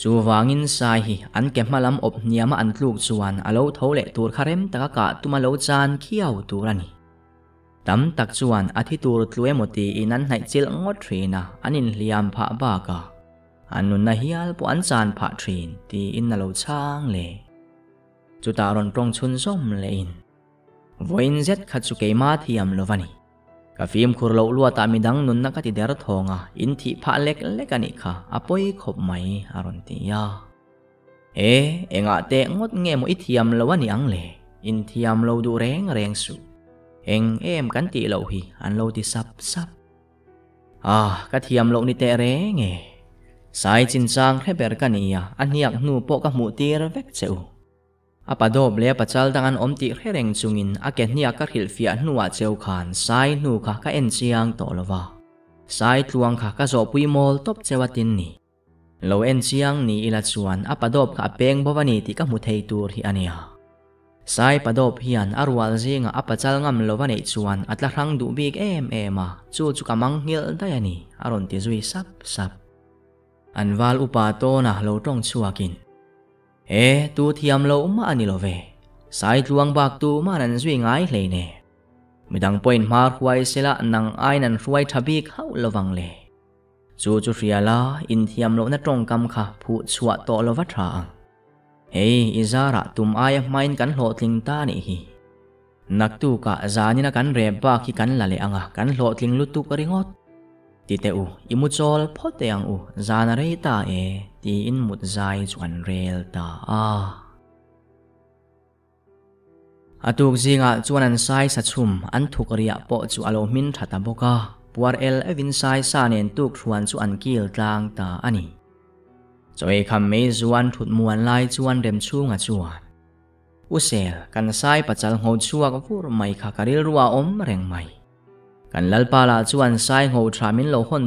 จูอโลโจดเลอวัดสายแรงแรงฮีอันเก็บมาลำอบเนียมาอันลูกชวนอันรอนโทเลเงยเทีมาสิละอันเก็บนุ่งลำเพตอันลูกชวนอันที่ตูรตีน่าเลำอบเนียมาอันลูกชวนอโลโทเลตูรคาเรมตะกะตุมาโลจานเขี้ยวตูรันีตำตักชวนอธิตูรตลวยมตีอินันให้จิลงดทรีนะอันนินเลียมพระบากาอันนุนนาฮิอัลปอันจานพระทรีนตีอินนโลช่างเลจุตารอนตรงชุนส้มเลอินวอินเจ็ดขัดสุเกมาที่ยมโลวานี กะฟิมคุรเลวลัวตามีดังนุนนักติเดรทองออินทิพะเล็กเล็กันิค่ะอปอยขบไหมอารอนติยาเอเองอาเตงดเงมอิทยามลวนี่อังเลอินทิยมลดูแรงแรงสุเองเอ็มกันติเลวฮีอันเลวที่ซับซับอ่ากะทียมลนี่เตแรงเงสายจินซางแค่เบรกนี่อะอันนี้อยากนูโปกะหมูตีระเวกเจ้ apa dob le pa chal dangan om ti khereng chungin a ke nia ka khil fia nuwa cheu khan sai nu kha ka en chiang to lova sai tluang kha ka zo pui mol top chewatin ni lo en chiang ni ila chuan apa dob ka peng bawani ti ka mu thei tur hi ania sai padop hian arwal zinga apachal ngam lovani chuan atla rang du big em ema chu chu kamang ngil dayani aron ti zui sap sap anwal upa to na lo tong chuakin เอตัวเทียมเรามาอันนี้เราเวสายทวงบากตัวมานันสวยง่ายเลยเนี่ยม่ดังพอยน์มาร์ควายเสละนังไอ้นันรวยทับบีเขาระวังเลยจูจูเรียลาอินเทียมเราหน้าตรงกำค่ะผู้ช่วดต่อเราวัดร่างเฮ้อิจาระตุมไอ้ไม่กันหลอดลิงตานี่ฮีนักตูกะจานี่นักันเรียบบ้าขี้กันละเลยอะกันหลอดลิงลุตุกริงอด ti te u imu chol pho te ang u zana re ta e ti in mut zai chuan rel ta a atuk zinga chuan an sai sa chum an thuk ria po chu alo min thata boka puar el evin sai sa nen tuk thuan chu an kil tlang ta ani choi kham me zuan thut muan lai chuan rem chunga chuan usel kan sai pachal ngau chuak vur mai kha karil ruwa om reng mai kan lalpa la chuan sai ngau tha min lo hon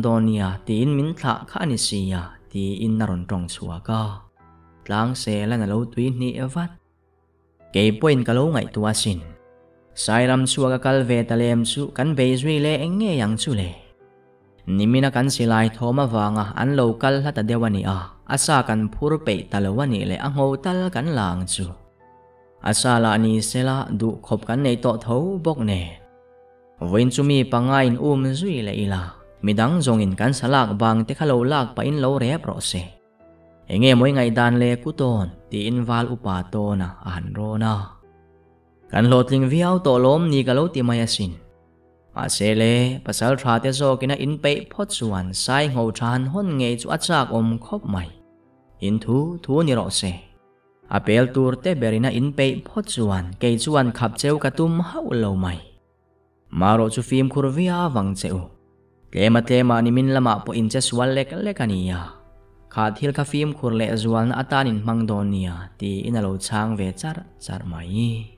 thì in min tha kha ni sia ti in naron tong chuaka tlang se la na lo tui ni evat ke point ka lo ngai tua sin. Sai ram chuaka kal ve talem chu kan ve zui le enge yang chu le. Nimina kan silai thoma wanga an local hata dewani a. Asa kan phur pe talawani le angho tal kan lang chu. Asa la ni sela du khop kan nei to thau bok ne. วันซูมีปังไงอุ้มซุยเลยล่ะมิดังจงอินกันสลักบางเทคโลลักไปอินเลวเรียบรอเซเองเงมวยไงดันเลกุตอนตีอินวาลอุปาโตนะอันโรนะกันโหลดลิงวิ่งเอาตัวล้มนี่ก็เลวติมายสินมาเซเล่ภาษาทราเตโซกินะอินเปพอดส่วนไซงูชานห้นเงยจวัอัากอมคบใหม่อินทูทูนิรอเซอาเปลตูร์เตเบรินะอินเปพอดส่วนเกยส่วนขับเจ้ากระตุ้มเฮาเล่วใหม่ maro chu phim khurvia wang cheu tlema tlema ni min lama po in che swal lek lekania kha thil kha phim khur le zual na atanin mangdon nia ti inalo chang ve char char mai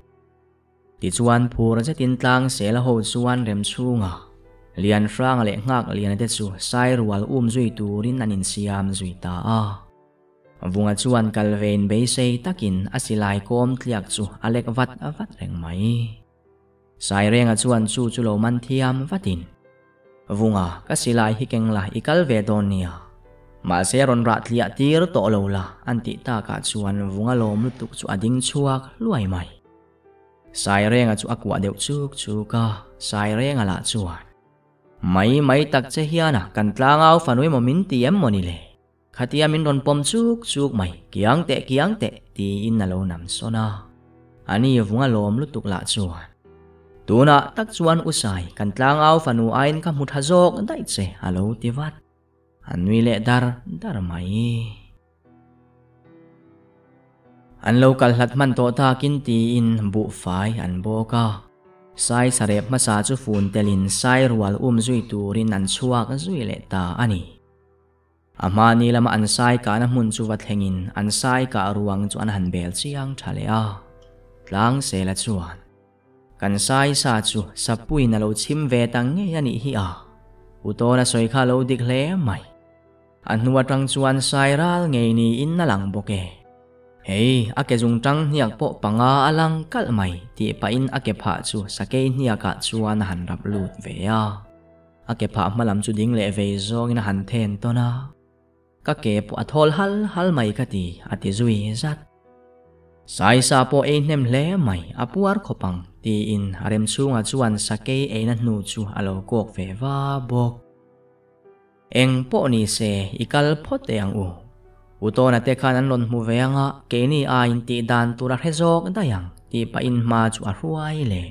ti chuan phur che tin tlang sela ho chuan rem chunga lian frang le ngak lian te chu sai rual um zui turin anin siam zui ta a vunga chuan kalvein be sei takin asilai kom tliak chu alek vat avat reng mai sai renga chuan chu chu lo man thiam vatin vunga kasilai hi keng la ikal ve don nia ma se ron ra tlia tir to lo la anti ta ka chuan vunga lom lutuk chu ading chuak luai mai sai renga chu akwa deuh chuk chuka sai renga la chuan mai mai tak che hiana kan tlangau fanui mo min tiam mo ni le khatia min ron pom chuk chuk mai kiang te kiang te ti in na lo nam sona ani vunga lom lutuk la chuan tuna tak chuan usai kan tlangau fanu ain ka mut hazok dai che alo tivat anui le dar dar mai an local hlat man to ta kin ti in bu fai an boka sai sarep ma sa chu fun telin sai rual um zui turin an chuak zui le ta ani ama ni lama an sai ka na mun chu wat hengin an sai ka ruang chu an han bel chiang thale a tlang se la chuan kan sai sa chu sapui na lo chim ve tang nge yani hi a uto na soi kha lo dik hle mai an nuwa tang chuan sai ral nge ni in na lang boke Hey, ake zung trăng hiyak po panga alang kal mai ti pa in ake pha chu sake hiyaka chuan han rap lut ve ya. Ake pha malam chu ding le ve zong in han then to na. Ka ke po athol hal hal mai ka ti ati zui zat. Sai sa po e nem le mai apuar kopang ti in harem chunga chuan sake e na nu chu alo kok ve va bok. Eng po ni se ikal pot ang u Uto na te kan an lon mu veanga keni a in ti dan tura hezok dayang ti pa in ma chu a ruai le.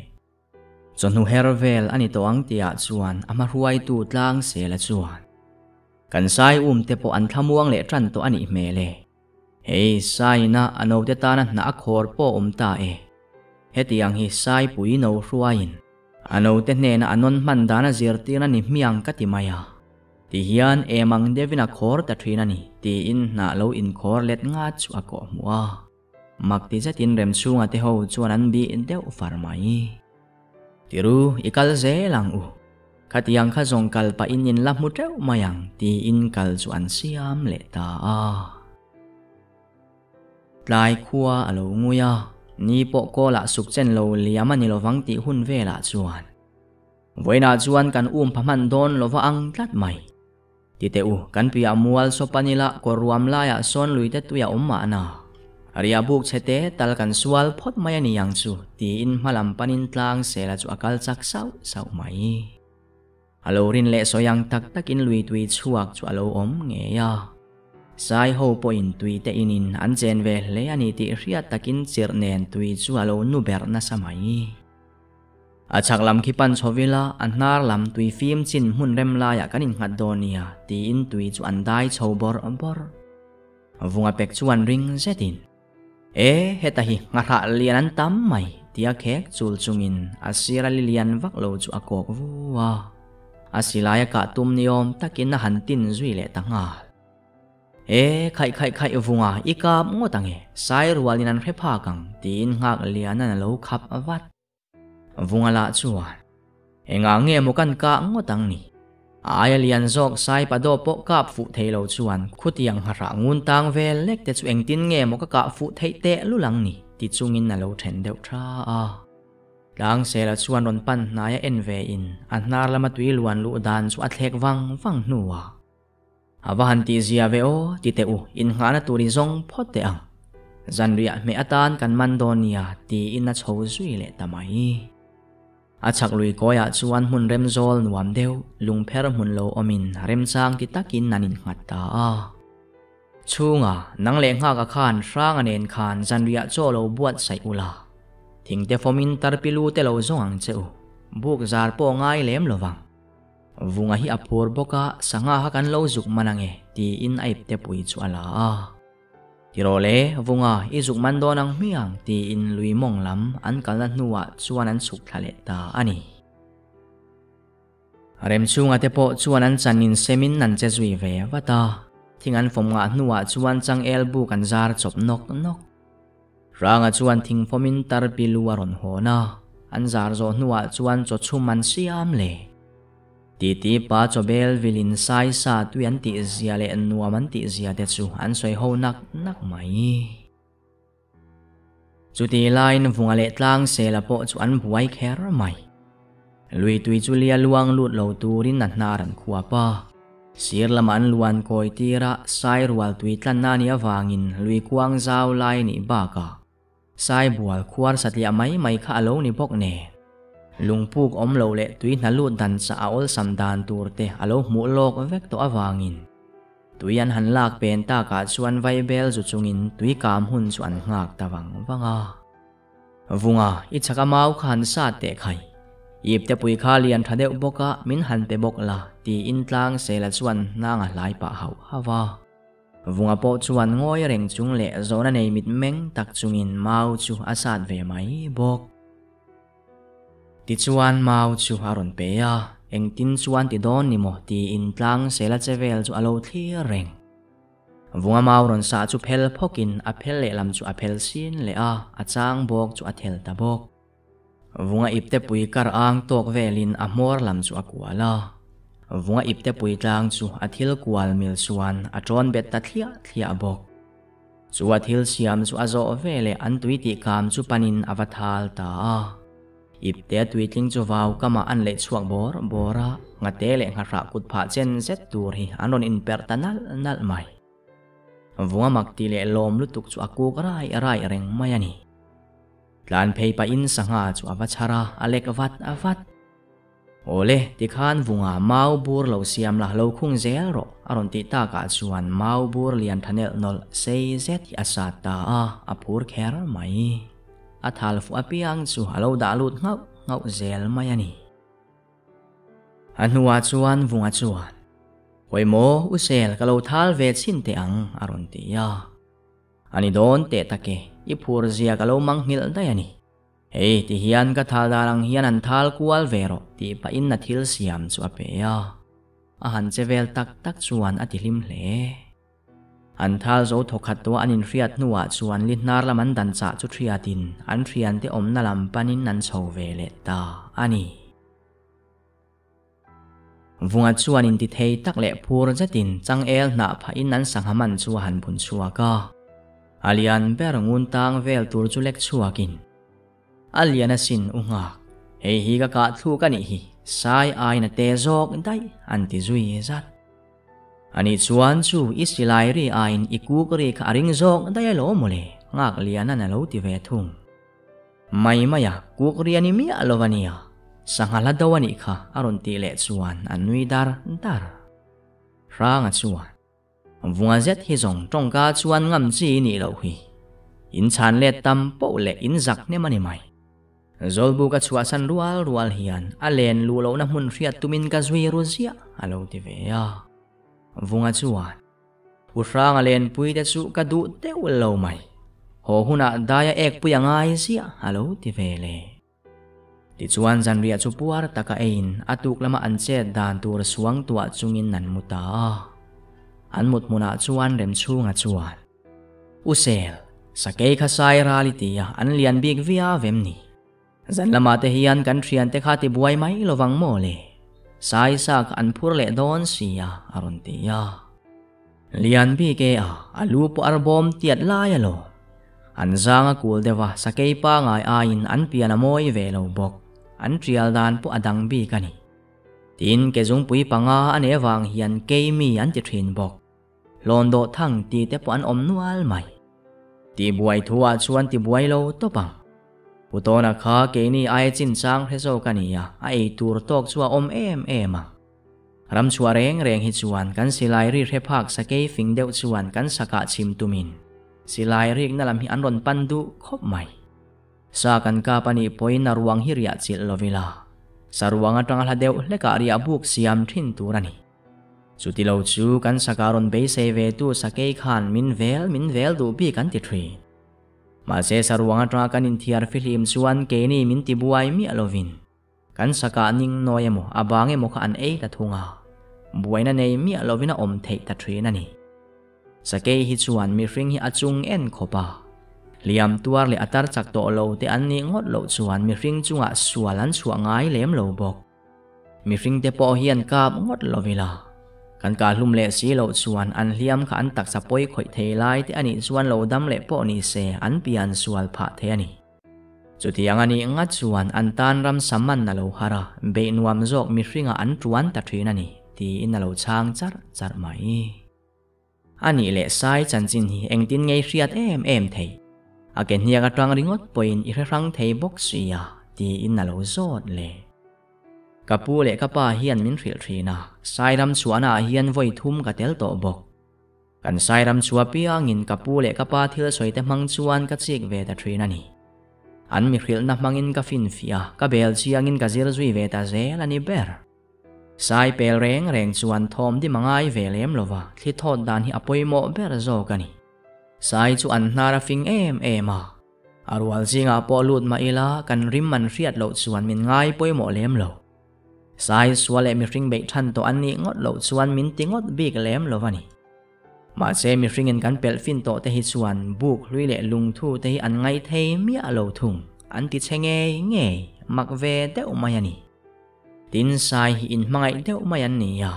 Chon hu hervel ani to ang tia chuan ama ruai tu tlang se la chuan. Kan sai um te po an thamuang le tran to ani me le. Hei sai na ano te ta na na akhor po um ta e. Heti ang hi sai pui no ruain. Ano te ne na anon man dana zirti na ni miang katimaya. ti hian emang devina khor ta thina ni ti in na lo in khor let nga chu a ko muwa mak ti za tin rem chunga te ho chuan an bi in deuh farmai tiru ikal ze lang u khatiang kha zong kal pa in in la mu treu mayang ti in kal chu an siam le ta a tlai khuwa alo nguya นี่ปกโกละสุกเจนโลเลียมันนี่โลฟังตีหุ่นเวละชวนเวลาชวนกันอุ้มพมันโดนโลวังตัดใหม่ที่เตอกันพิอามัวลสปานิละก็รวมลายซอนลุยเตตุยอมมานาริยบุกเชเตตัลกันสวลพดไมายนิยังสูตีอินมาลัมปันินตลางเสลาจูอากาลสักเศร้าเศร้าไหมอโลรินเลสยังตักตักอินลุยตุยชวกจูอโลอมเงีย sai ho po in tui te inin an chen ve le ani ti takin chir nen tui chu alo nu ber na samai. A lam ki pan chovila an nar lam tui phim chin hun rem la ya kanin ngat donia ti in tui chu an dai chobor bor vunga pek chuan ring zetin e heta hi ngara lian an tam mai tia khek chul chungin asira lilian vak lo chu akok vuwa. Asilaya ka tum niom takin na hantin zui le tanga เอ๊ะใครใครใครวงอะอีกาบงวดตังเอสายรัวลินันเพ่พากังตีนหักเลียนนั่นเลวขับวัดวงละชวนเองอะเงี้ยมกันกะงวดตังนี่อายเลียนจอกสายปะโดปกกับฟุเทเลวชวนคุดยังหระงุนตังเวเล็กแต่ชวงตีนเงี้ยมกักกะฟุเทเตะลูหลังนี่ติดซุงินนันลูกเทนเดวทราอะดังเสละชวนรอนปันนายเอ็นเวอินอันนารละมาตุยลวนลู่ดานสวัดเทกวังวังนัว nuwa awahan ti zia ve o ti te u in ngana turi zong phot te ang zan ria me atan kan man donia ti in na chho zui le tamai a chak lui koya chuan hun rem zol nuam deuh lungpher hun lo omin rem chang ti takin nanin ngat ta a chunga nang le nga ka khan rang anen khan zanria cho lo buat sai ula thingte fomin tarpilu te lo zong cheu buk zar po ngai lem lowang vunga hi apur boka sanga ha kan lo zuk manange ti in aip te pui chu ala a Tirole vunga izuk mando ng miyang ti in lui mong lam an kalat nuwa chuan an suk ta ani. Rem chunga te po chuan an chanin semin nan che zui ve wata. Tingan fom nga nuwa chuan chang elbu kan zar chop nok nok. Ranga chuan ting fomin tar piluwa ron ho na. An zar zo nuwa chuan cho chuman siam le. Ti ti pa cho bel vilin sai sa tu an ti zia le nuam an ti zia te chu an soi ho nak nak mai chu ti line vunga le tlang se la po chu an buai kher mai lui tui chu lia luang lut lo tu rin na na ran khuwa pa sir lama an luan koi tira sai rual tui tlan na ni awangin lui kuang zau lai ni ba ka sai bual khuar satlia mai mai kha alo ni bok ne ลุงพูกอมเหลวเละตุยนัลูดันสาวลสัมดานตูรเตะอโลมุโลกเวกตัววางินตุยันหันลากเป็นตากาชวนไวเบลจุดจุงินตุยกามหุ่นส่วนหักตะวังวังอาวุงอาอิจฉาเมาขันซาเตะไข่ยิบเตปุยคาเลียนทะเดวบกะมินหันเปบกลาตีอินตังเซลส่วนนางหลายปะเฮาฮาวาวงอปอชวนง้อยเร่งจุงเละโซนในมิดเม้งตักจุงินเมาจูอาซาดเวไหมบก ติชวนมาชูฮารุนเปียเองตินชวนติดอนนิโมตีอินทังเซลเซเวลจูอโลทีเร่งวงมารุนสาจูเพลพกินอเพลเลลำจูอเพลซินเลอาอาจางบกจูอเทลตาบกวงอิบเตปุยการอังตกเวลินอมอร์ลำจูอกัวลาวงอิบเตปุยจางจูอทิลกัวลมิลชวนอาจอนเบตตะเทียเทียบกจูอทิลเซียมจูอโซเวเลอันตุยติกามจูปานินอวัตหัลตา ip te tui tling chu vào kama an le chuak bor bora nga te le nga ra kut pha chen zet tur hi anon in per tanal nal mai vunga mak ti le lom lu tuk chu akuk rai rai reng mai ani tlan phei pa in sanga chu avachara alek vat avat ole ti khan vunga mau bur lo siam la lo khung zel ro aron ti ta ka chuan mau bur lian thanel nol sei zet asata a apur kher mai a thal fu apiang chu alo da lut ngau ngau zel mai ani anuwa chuan vunga chuan hoi mo u sel kalo thal ve chin te ang aron ti ya ani don te take i phur zia kalo mang hil dai ani hei ti hian ka thal darang hian an thal kual vero ti pa in na thil siam chu ape ya a han chevel tak tak chuan atilim hle an thal zo thokhat to anin riat nuwa chuan li hnar lam an dan cha chu thriatin. An thrian te om na lam panin nan chho ve le ta. Ani. Vunga chuan in ti thei tak le phur jatin chang el na pha in nan sanghaman chu han bun chua ka. Alian ber ngun tang vel tur chu lek chuakin alian asin unga. Hei hi ka ka thu ka ni hi. Sai ai na te zok dai an ti zui zat. อันนี้ชวนสูอิสไลรีอินอีกูกรีคาริงจอกได้โลมเลยงักเลียนนั่นเราติเวทุงไม่ไม่ยากูกรียนิมีอโรวานียสังหารดาวันิค่ะอารมณ์ตีเล็ดชวนอันนุยดาร์ดาร์ร่างชวนวงเจ็ดฮิจงจงกาชวนงั้ำสีนี่เราหีอินชันเล็ดตั้มโปเล็ดอินจักเนี่ยมันไม่ Zolbu ka ณรัวรัว rual นอเลนลู่ alen lulo na mun riat tumin ka zui ruzia, alaw tivea. Vunga chuan u ranga len pui te chu ka du te ul lo mai ho huna daya ek pu yang ai zia alo ti ve le ti chuan zan ria chu puar taka ein atuk lama an che dan tur suang tua chungin nan muta an mut muna chuan rem chunga chuan usel sakei kha sai reality ya an lian big via vem ni zan lama te hian kan thian te kha ti buai mai lovang mo le sai sak an phur le don sia aron ti ya lian bi ke a alu po arbom tiat la ya lo an zanga kul dewa sakei pa ngai a in an piana moi ve lo bok an trial dan po adang bi kani tin ke zung pui panga ane wang hian ke mi an ti thin bok londo thang ti te po an om nual mai ti buai thua chuan ti buai lo กูโตนะค่ะเกนี่ไอจินสังเทโซกันนี่ไอตูรตกชัวอมเอมเอมะรำชัวเร่งเร่งฮิจวนกันสิไลรีเทพักสเกฟิงเดวชวนกันสกะชิมตุมินสิไลรีกนั่นลำหิอันรอนปันดุคบใหม่สากันกาปนิปอยนารวงฮิริยาจิลโลวิลาสารวงอัตรังลาเดวเลการิยาบุกสยามทินตูรานีสุดที่เราจูกันสการอนเบสเซเวตูสเกคานมินเวลมินเวลดูบีกันติทรี มาเซสรุวังตรากันอินทิอาร์ฟิลิมส่วนเกนี่มินติบุไอมีอโลวินกันสกานิงนอยมอาบางเอมขันเอตะทุงาบุไอนั่นเอมีอโลวินอมเทตะทรีนั่นนี่สเกฮิส่วนมีริงฮิอัจุงเอ็นคบาเลียมตัวเลยอัตราจักโตโลเตอันนี้งดโลส่วนมีริงจุงอ่ส่วนลันส่วนง่าเลี้มโลบกมีริงเตปอเฮียนกาบงดโลวิลา กันกาลุ่มเละสีเหล่าส่วนอันเลี้ยมขันตักสะปอยข่อยเทลายที่อันนี้ส่วนเหล่าดำเละปอนี่เสอันเปียนส่วนผาเทนี่สุดที่ยอันนี้งัดส่วนอันตานรำสมันนั่นเหล่าฮาระเบนวามจอกมีฟิงอันจวนตัดทีนั่นนี่ที่นั่นเหล่าช่างจัดจัดไหมอันนี้เละสายจันจินฮีเองตินไงเรียดเอ็มเอ็มเทอาเกนเฮียกระตังริงอดปอยนอีกครั้งเทบกเสียที่นั่นเหล่าโจดเละ กับปูเละกับป้าเฮียนมินฟิลทรีนะสายรำสวนอาเฮียนไว้ทุ่มกับเตลโตบกกันไซรัมสวปีอ่งินกับปูเละกับป้าเทือสวยแต่มังชวนกับเสกเวตาทรีนันนี่อันมิทรีลนับมังอินกับฟินฟิอากับเบลซีอ่างินกับเซลซุยเวตาเซลันนี่เบอร์ไซเปลแรงแรงชวนทอมที่มังไอเวลเลมลวะที่ทอดดานที่อปอยโมเบอร์โซกันนี่สายชวนนาราฟิงเอ็มเอมาอารวัลซิงอาปอลูดมาอีลากันริมมันเรียดโลดชวนมินไงปอยโมเลมโล sai xua swale mi ring be than to an ni ngót lo xuan min tiếng ngót tingot cái lem lo vani mà xe mi ring in kan pel fin to te hi chuan buk hlui le lung thu te hi an ngai thei mi a lo thung an ti chenge nge mak ve te umayani tin sai hi in mangai te umayan ni ya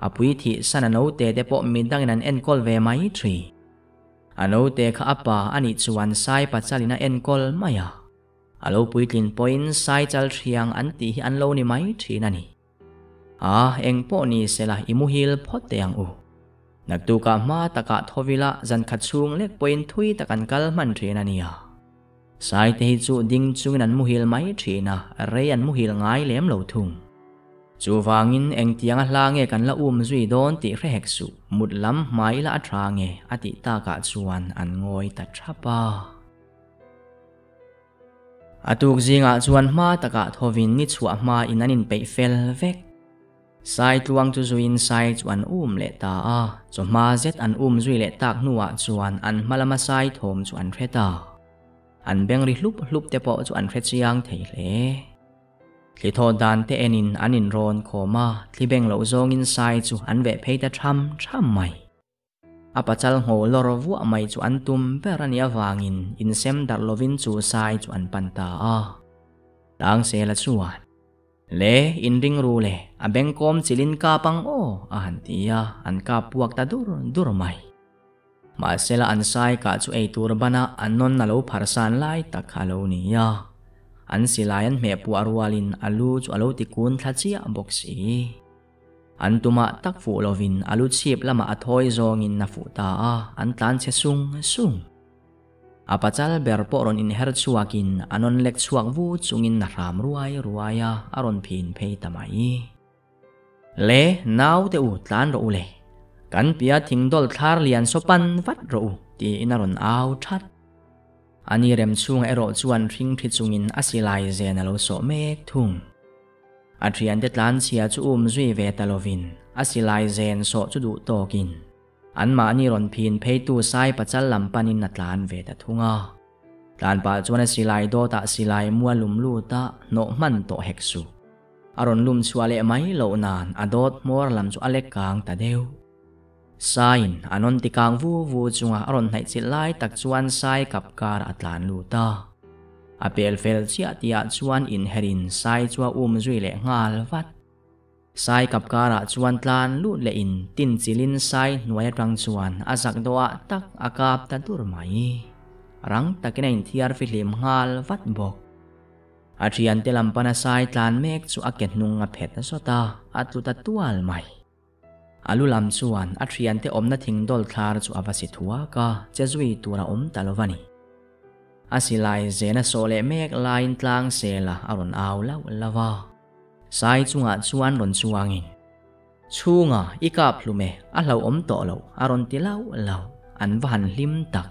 apui à. à thi sana no te te po mi dang nan en kol ve mai thri ano te kha apa ani chuan sai pa chalina en kol maya alo pui tin point sai chal thiang an ti hi an lo ni mai thi na ni a eng po ni sela imuhil phot te ang u nagtu ka ma taka thovila zan khat chung lek point thui takan kal man thi na ni ya sai te hi chu ding chung nan muhil mai thi na re an muhil ngai lem lo thung chu wangin eng tiang a hla nge kan la um zui don ti hre hek su mut lam mai la atha nge ati ta ka chuan an ngoi ta thapa atuk zinga chuan ma taka thovin ni chua ma in anin pe fel vek sai tuang tu zuin sai chuan um le ta a cho ma zet an um zui le tak nuwa chuan an malama sai thom chuan reta an beng ri hlup hlup te po chuan hre chiang thei hle thli tho dan te enin anin ron khoma thli beng lo zong in sai chu an ve phei ta tham tham mai apa chal ngo lor vu mai chu an tum perani awangin in sem dar lovin chu sai chu an panta a tang se la chuan le in ring ru le a beng kom chilin ka pang o a han tia an ka puak ta dur dur mai ma sela an sai ka chu ei tur bana an non na lo phar san lai tak khalo ni ya an silayan me pu arwalin alu chu alo tikun thachia boxi an tuma tak fu lovin alu chip lama athoi zong in na fu ta a. An tlan se sung sung. Apachal berpo ron in her chuakin anon lek chuak vu chungin na ram ruai ruaya aron phin phei tamai le, nau te u tlan ro le. Kan pia thingdol thar lian sopan vat ro ti inaron au that. Ani rem chung ero chuan ring thi chungin asilai zen alo so mek thung. อาทรียนเดตล้านเสียจูอุมซุยเวตาลวินอาศิลายเซนโซจุดุโตกิน อันมาอันนี้รอนพินเพยตูายปัจจัลลำปานินนัดล้านเวตาทุงอลานปัจจุบันศิลายโดตาศิลายมัวลุมลูตะโนมันโตเฮกซูอรอนลุมสวาเลไมโลนานอดอดมัวลำจุอเล็กกางตาเดวไซน์อันนนติกังวูวูจุงอารอนไหจิลายตักจวนไซกับการอัตลานลูตา ta apel fel chia tia chuan in herin sai chua um zui le ngal vat sai kap kara chuan tlan lu le in tin chilin sai nuai rang chuan azak doa tak akap ta tur mai rang takin in thiar filim ngal vat bok atrian te lampana sai tlan mek chu aket nung a phet sota atu ta tual mai alu lam chuan atrian te omna thingdol thlar chu avasi thuwa ka chezui tura om talovani อาศิลายเจนสโซเลเมกลายตลางเซลาอารอเอาวเล่าลาวาสายจุงอาจวนรอนสวางินชูงาอีกาพลุเมอาเหล่าอมโตล่าอารอนติเล่าเหล่าอันวันลิมตัก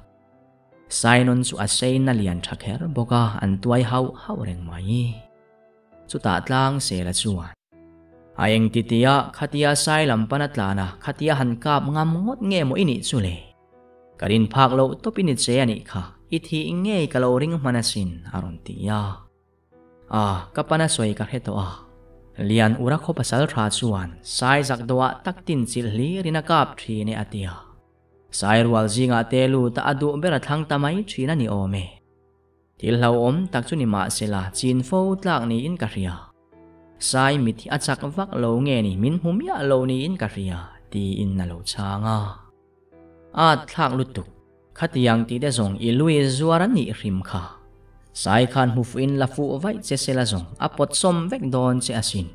สายนนสุอาเซนนาเลียนทักเฮรบอกาอันตัวยฮาวฮาวเร่งไม่สุตาตลางเซลาจวนอายังติติยาขัติยาสายลำปนัดลานะขัติยาหันกาบงามงดเงี่ยโมอินิสุเลกรินพากเราตบินิเซนิค่ะ a kapana soi ka heto a lian ura kho pasal tha chuan sai zak dowa taktin chil hli rina kap thi ne atia sai rual zinga telu ta adu bera thang tamai thina ni ome til hlau om tak chu ni ma sela chin fo tlak ni in ka ria sai mi thi achak vak lo nge ni min humya lo ni in ka ria ti in na lo changa a thak lutuk khatiang ti đã dùng i lui zuaran ni rim kha sai khan huf in la fu vai che sela zong apot som vek don che asin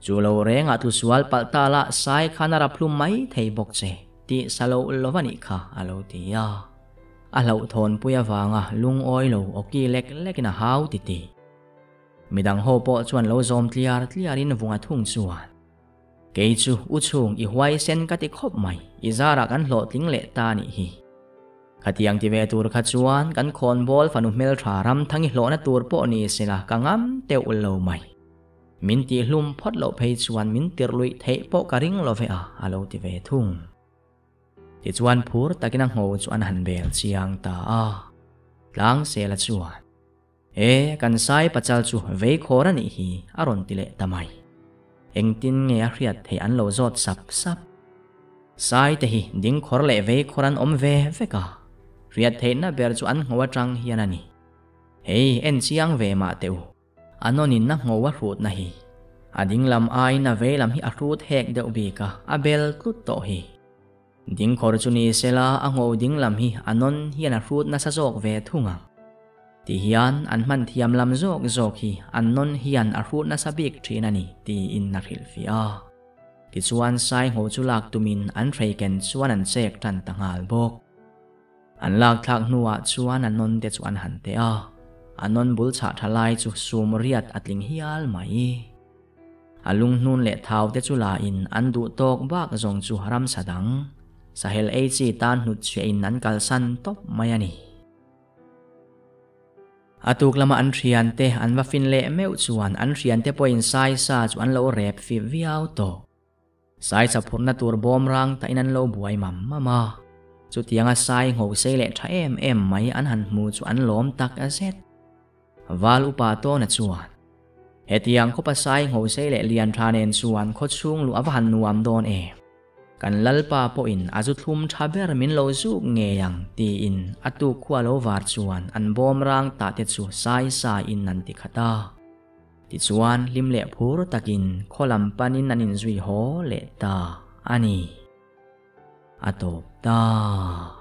chu lo renga tu sual pal ta la, sai khan ra plum mai thei bok che ti salo lovani kha alo ti ya. Alo thon puya wanga à, lung oi lo oki lek lek na hau ti ti midang ho po chuan lo zom tliar tliarin vunga thung chuan kei chu, u chung, i huai sen ka ti khop mai. I zara kan hlo ting le ta ni hi. ขัดยังที่เวตูรขัดชวนกันคนบอลฟันุเมลทารำทั้งหิโลนตัวปอนีสิละกังอ้ำเตวุลโลใหม่มินตีลุมพอดโลเพชวนมินตีลุยเทปอกริงโลเฟอาอาโลที่เวทุ่งที่ชวนพูดตะกินังโหชวนหันเบลเชียงตาอาลังเสละชวนเอกันไซปัจจัลชูเวโอรันอีฮีอารอนติเลตามัยเองตินเงียเรียดเทอันโลจอดสับสับไซเตหิดิ้งคอรเลเวโอรันอมเวเฟกา รียเทนนะเบรจูอันหัวจังเฮียนันนี่เฮ้ยเอ็นเสียงเวมาเตวอันนนนนะหัวรูดนะฮีอดิ้งลำไอนะเวลำฮีอรูดแหกเดือบีกาอเบลกุดโตฮีดิ้งคอร์จูนีเซลาอังหัวดิ้งลำฮีอันนนเฮียนะรูดน่ะซะโจกเวทุงะตีเฮียนอันมันเทียมลำโจกโจกฮีอันนนเฮียนอรูดน่ะซะบิกทีนันนี่ตีอินนักฮิลฟิอากิจวนไซโหจุลักตุมินอันเทรกันชวนอันเซกทันตังฮาลบก อันลักทักนัวชวนอันนนเดชวนหันเตะอันนนบุลชาทลายจุสูมเรียดอัดลิงฮิอัลไหมอันลุงนุนเละเท้าเดชุลาอินอันดุตกบากจงจูฮารัมสดังสาเหลเอจีตานหุดเชอินนั้นกัลสันตบมายนีอันตุกลมาอันเรียนเตอันว่าฟินเละเมวชวนอันเรียนเตปอินไซซาจวนเลาเรบฟิวิเอาโตไซสับผลนตูรบอมรังแต่นั้นเลาบวยมัมมามา สุดยังอาศัยหัวเซเลทเอ็มเอ็มไม่อันหันมูจอันล้มตักอาเซ็ตวาลุปาโตนัดส่วนเหตุยังคบอาศัยหัวเซเลเลียนทานเนส่วนโคดช่วงลุอวหันนวมโดนเอกันลัลปาปอินอาจุดทุมชาเบรมินโลซุกเงยังตีอินอตุขวโลวาดส่วนอันบอมร่างตาเตสุสายสายอินนันติคตาติส่วนลิมเละพูรตักินโคอลัมปานินนันินซุยโฮเลตาอันนี้ あと、だー。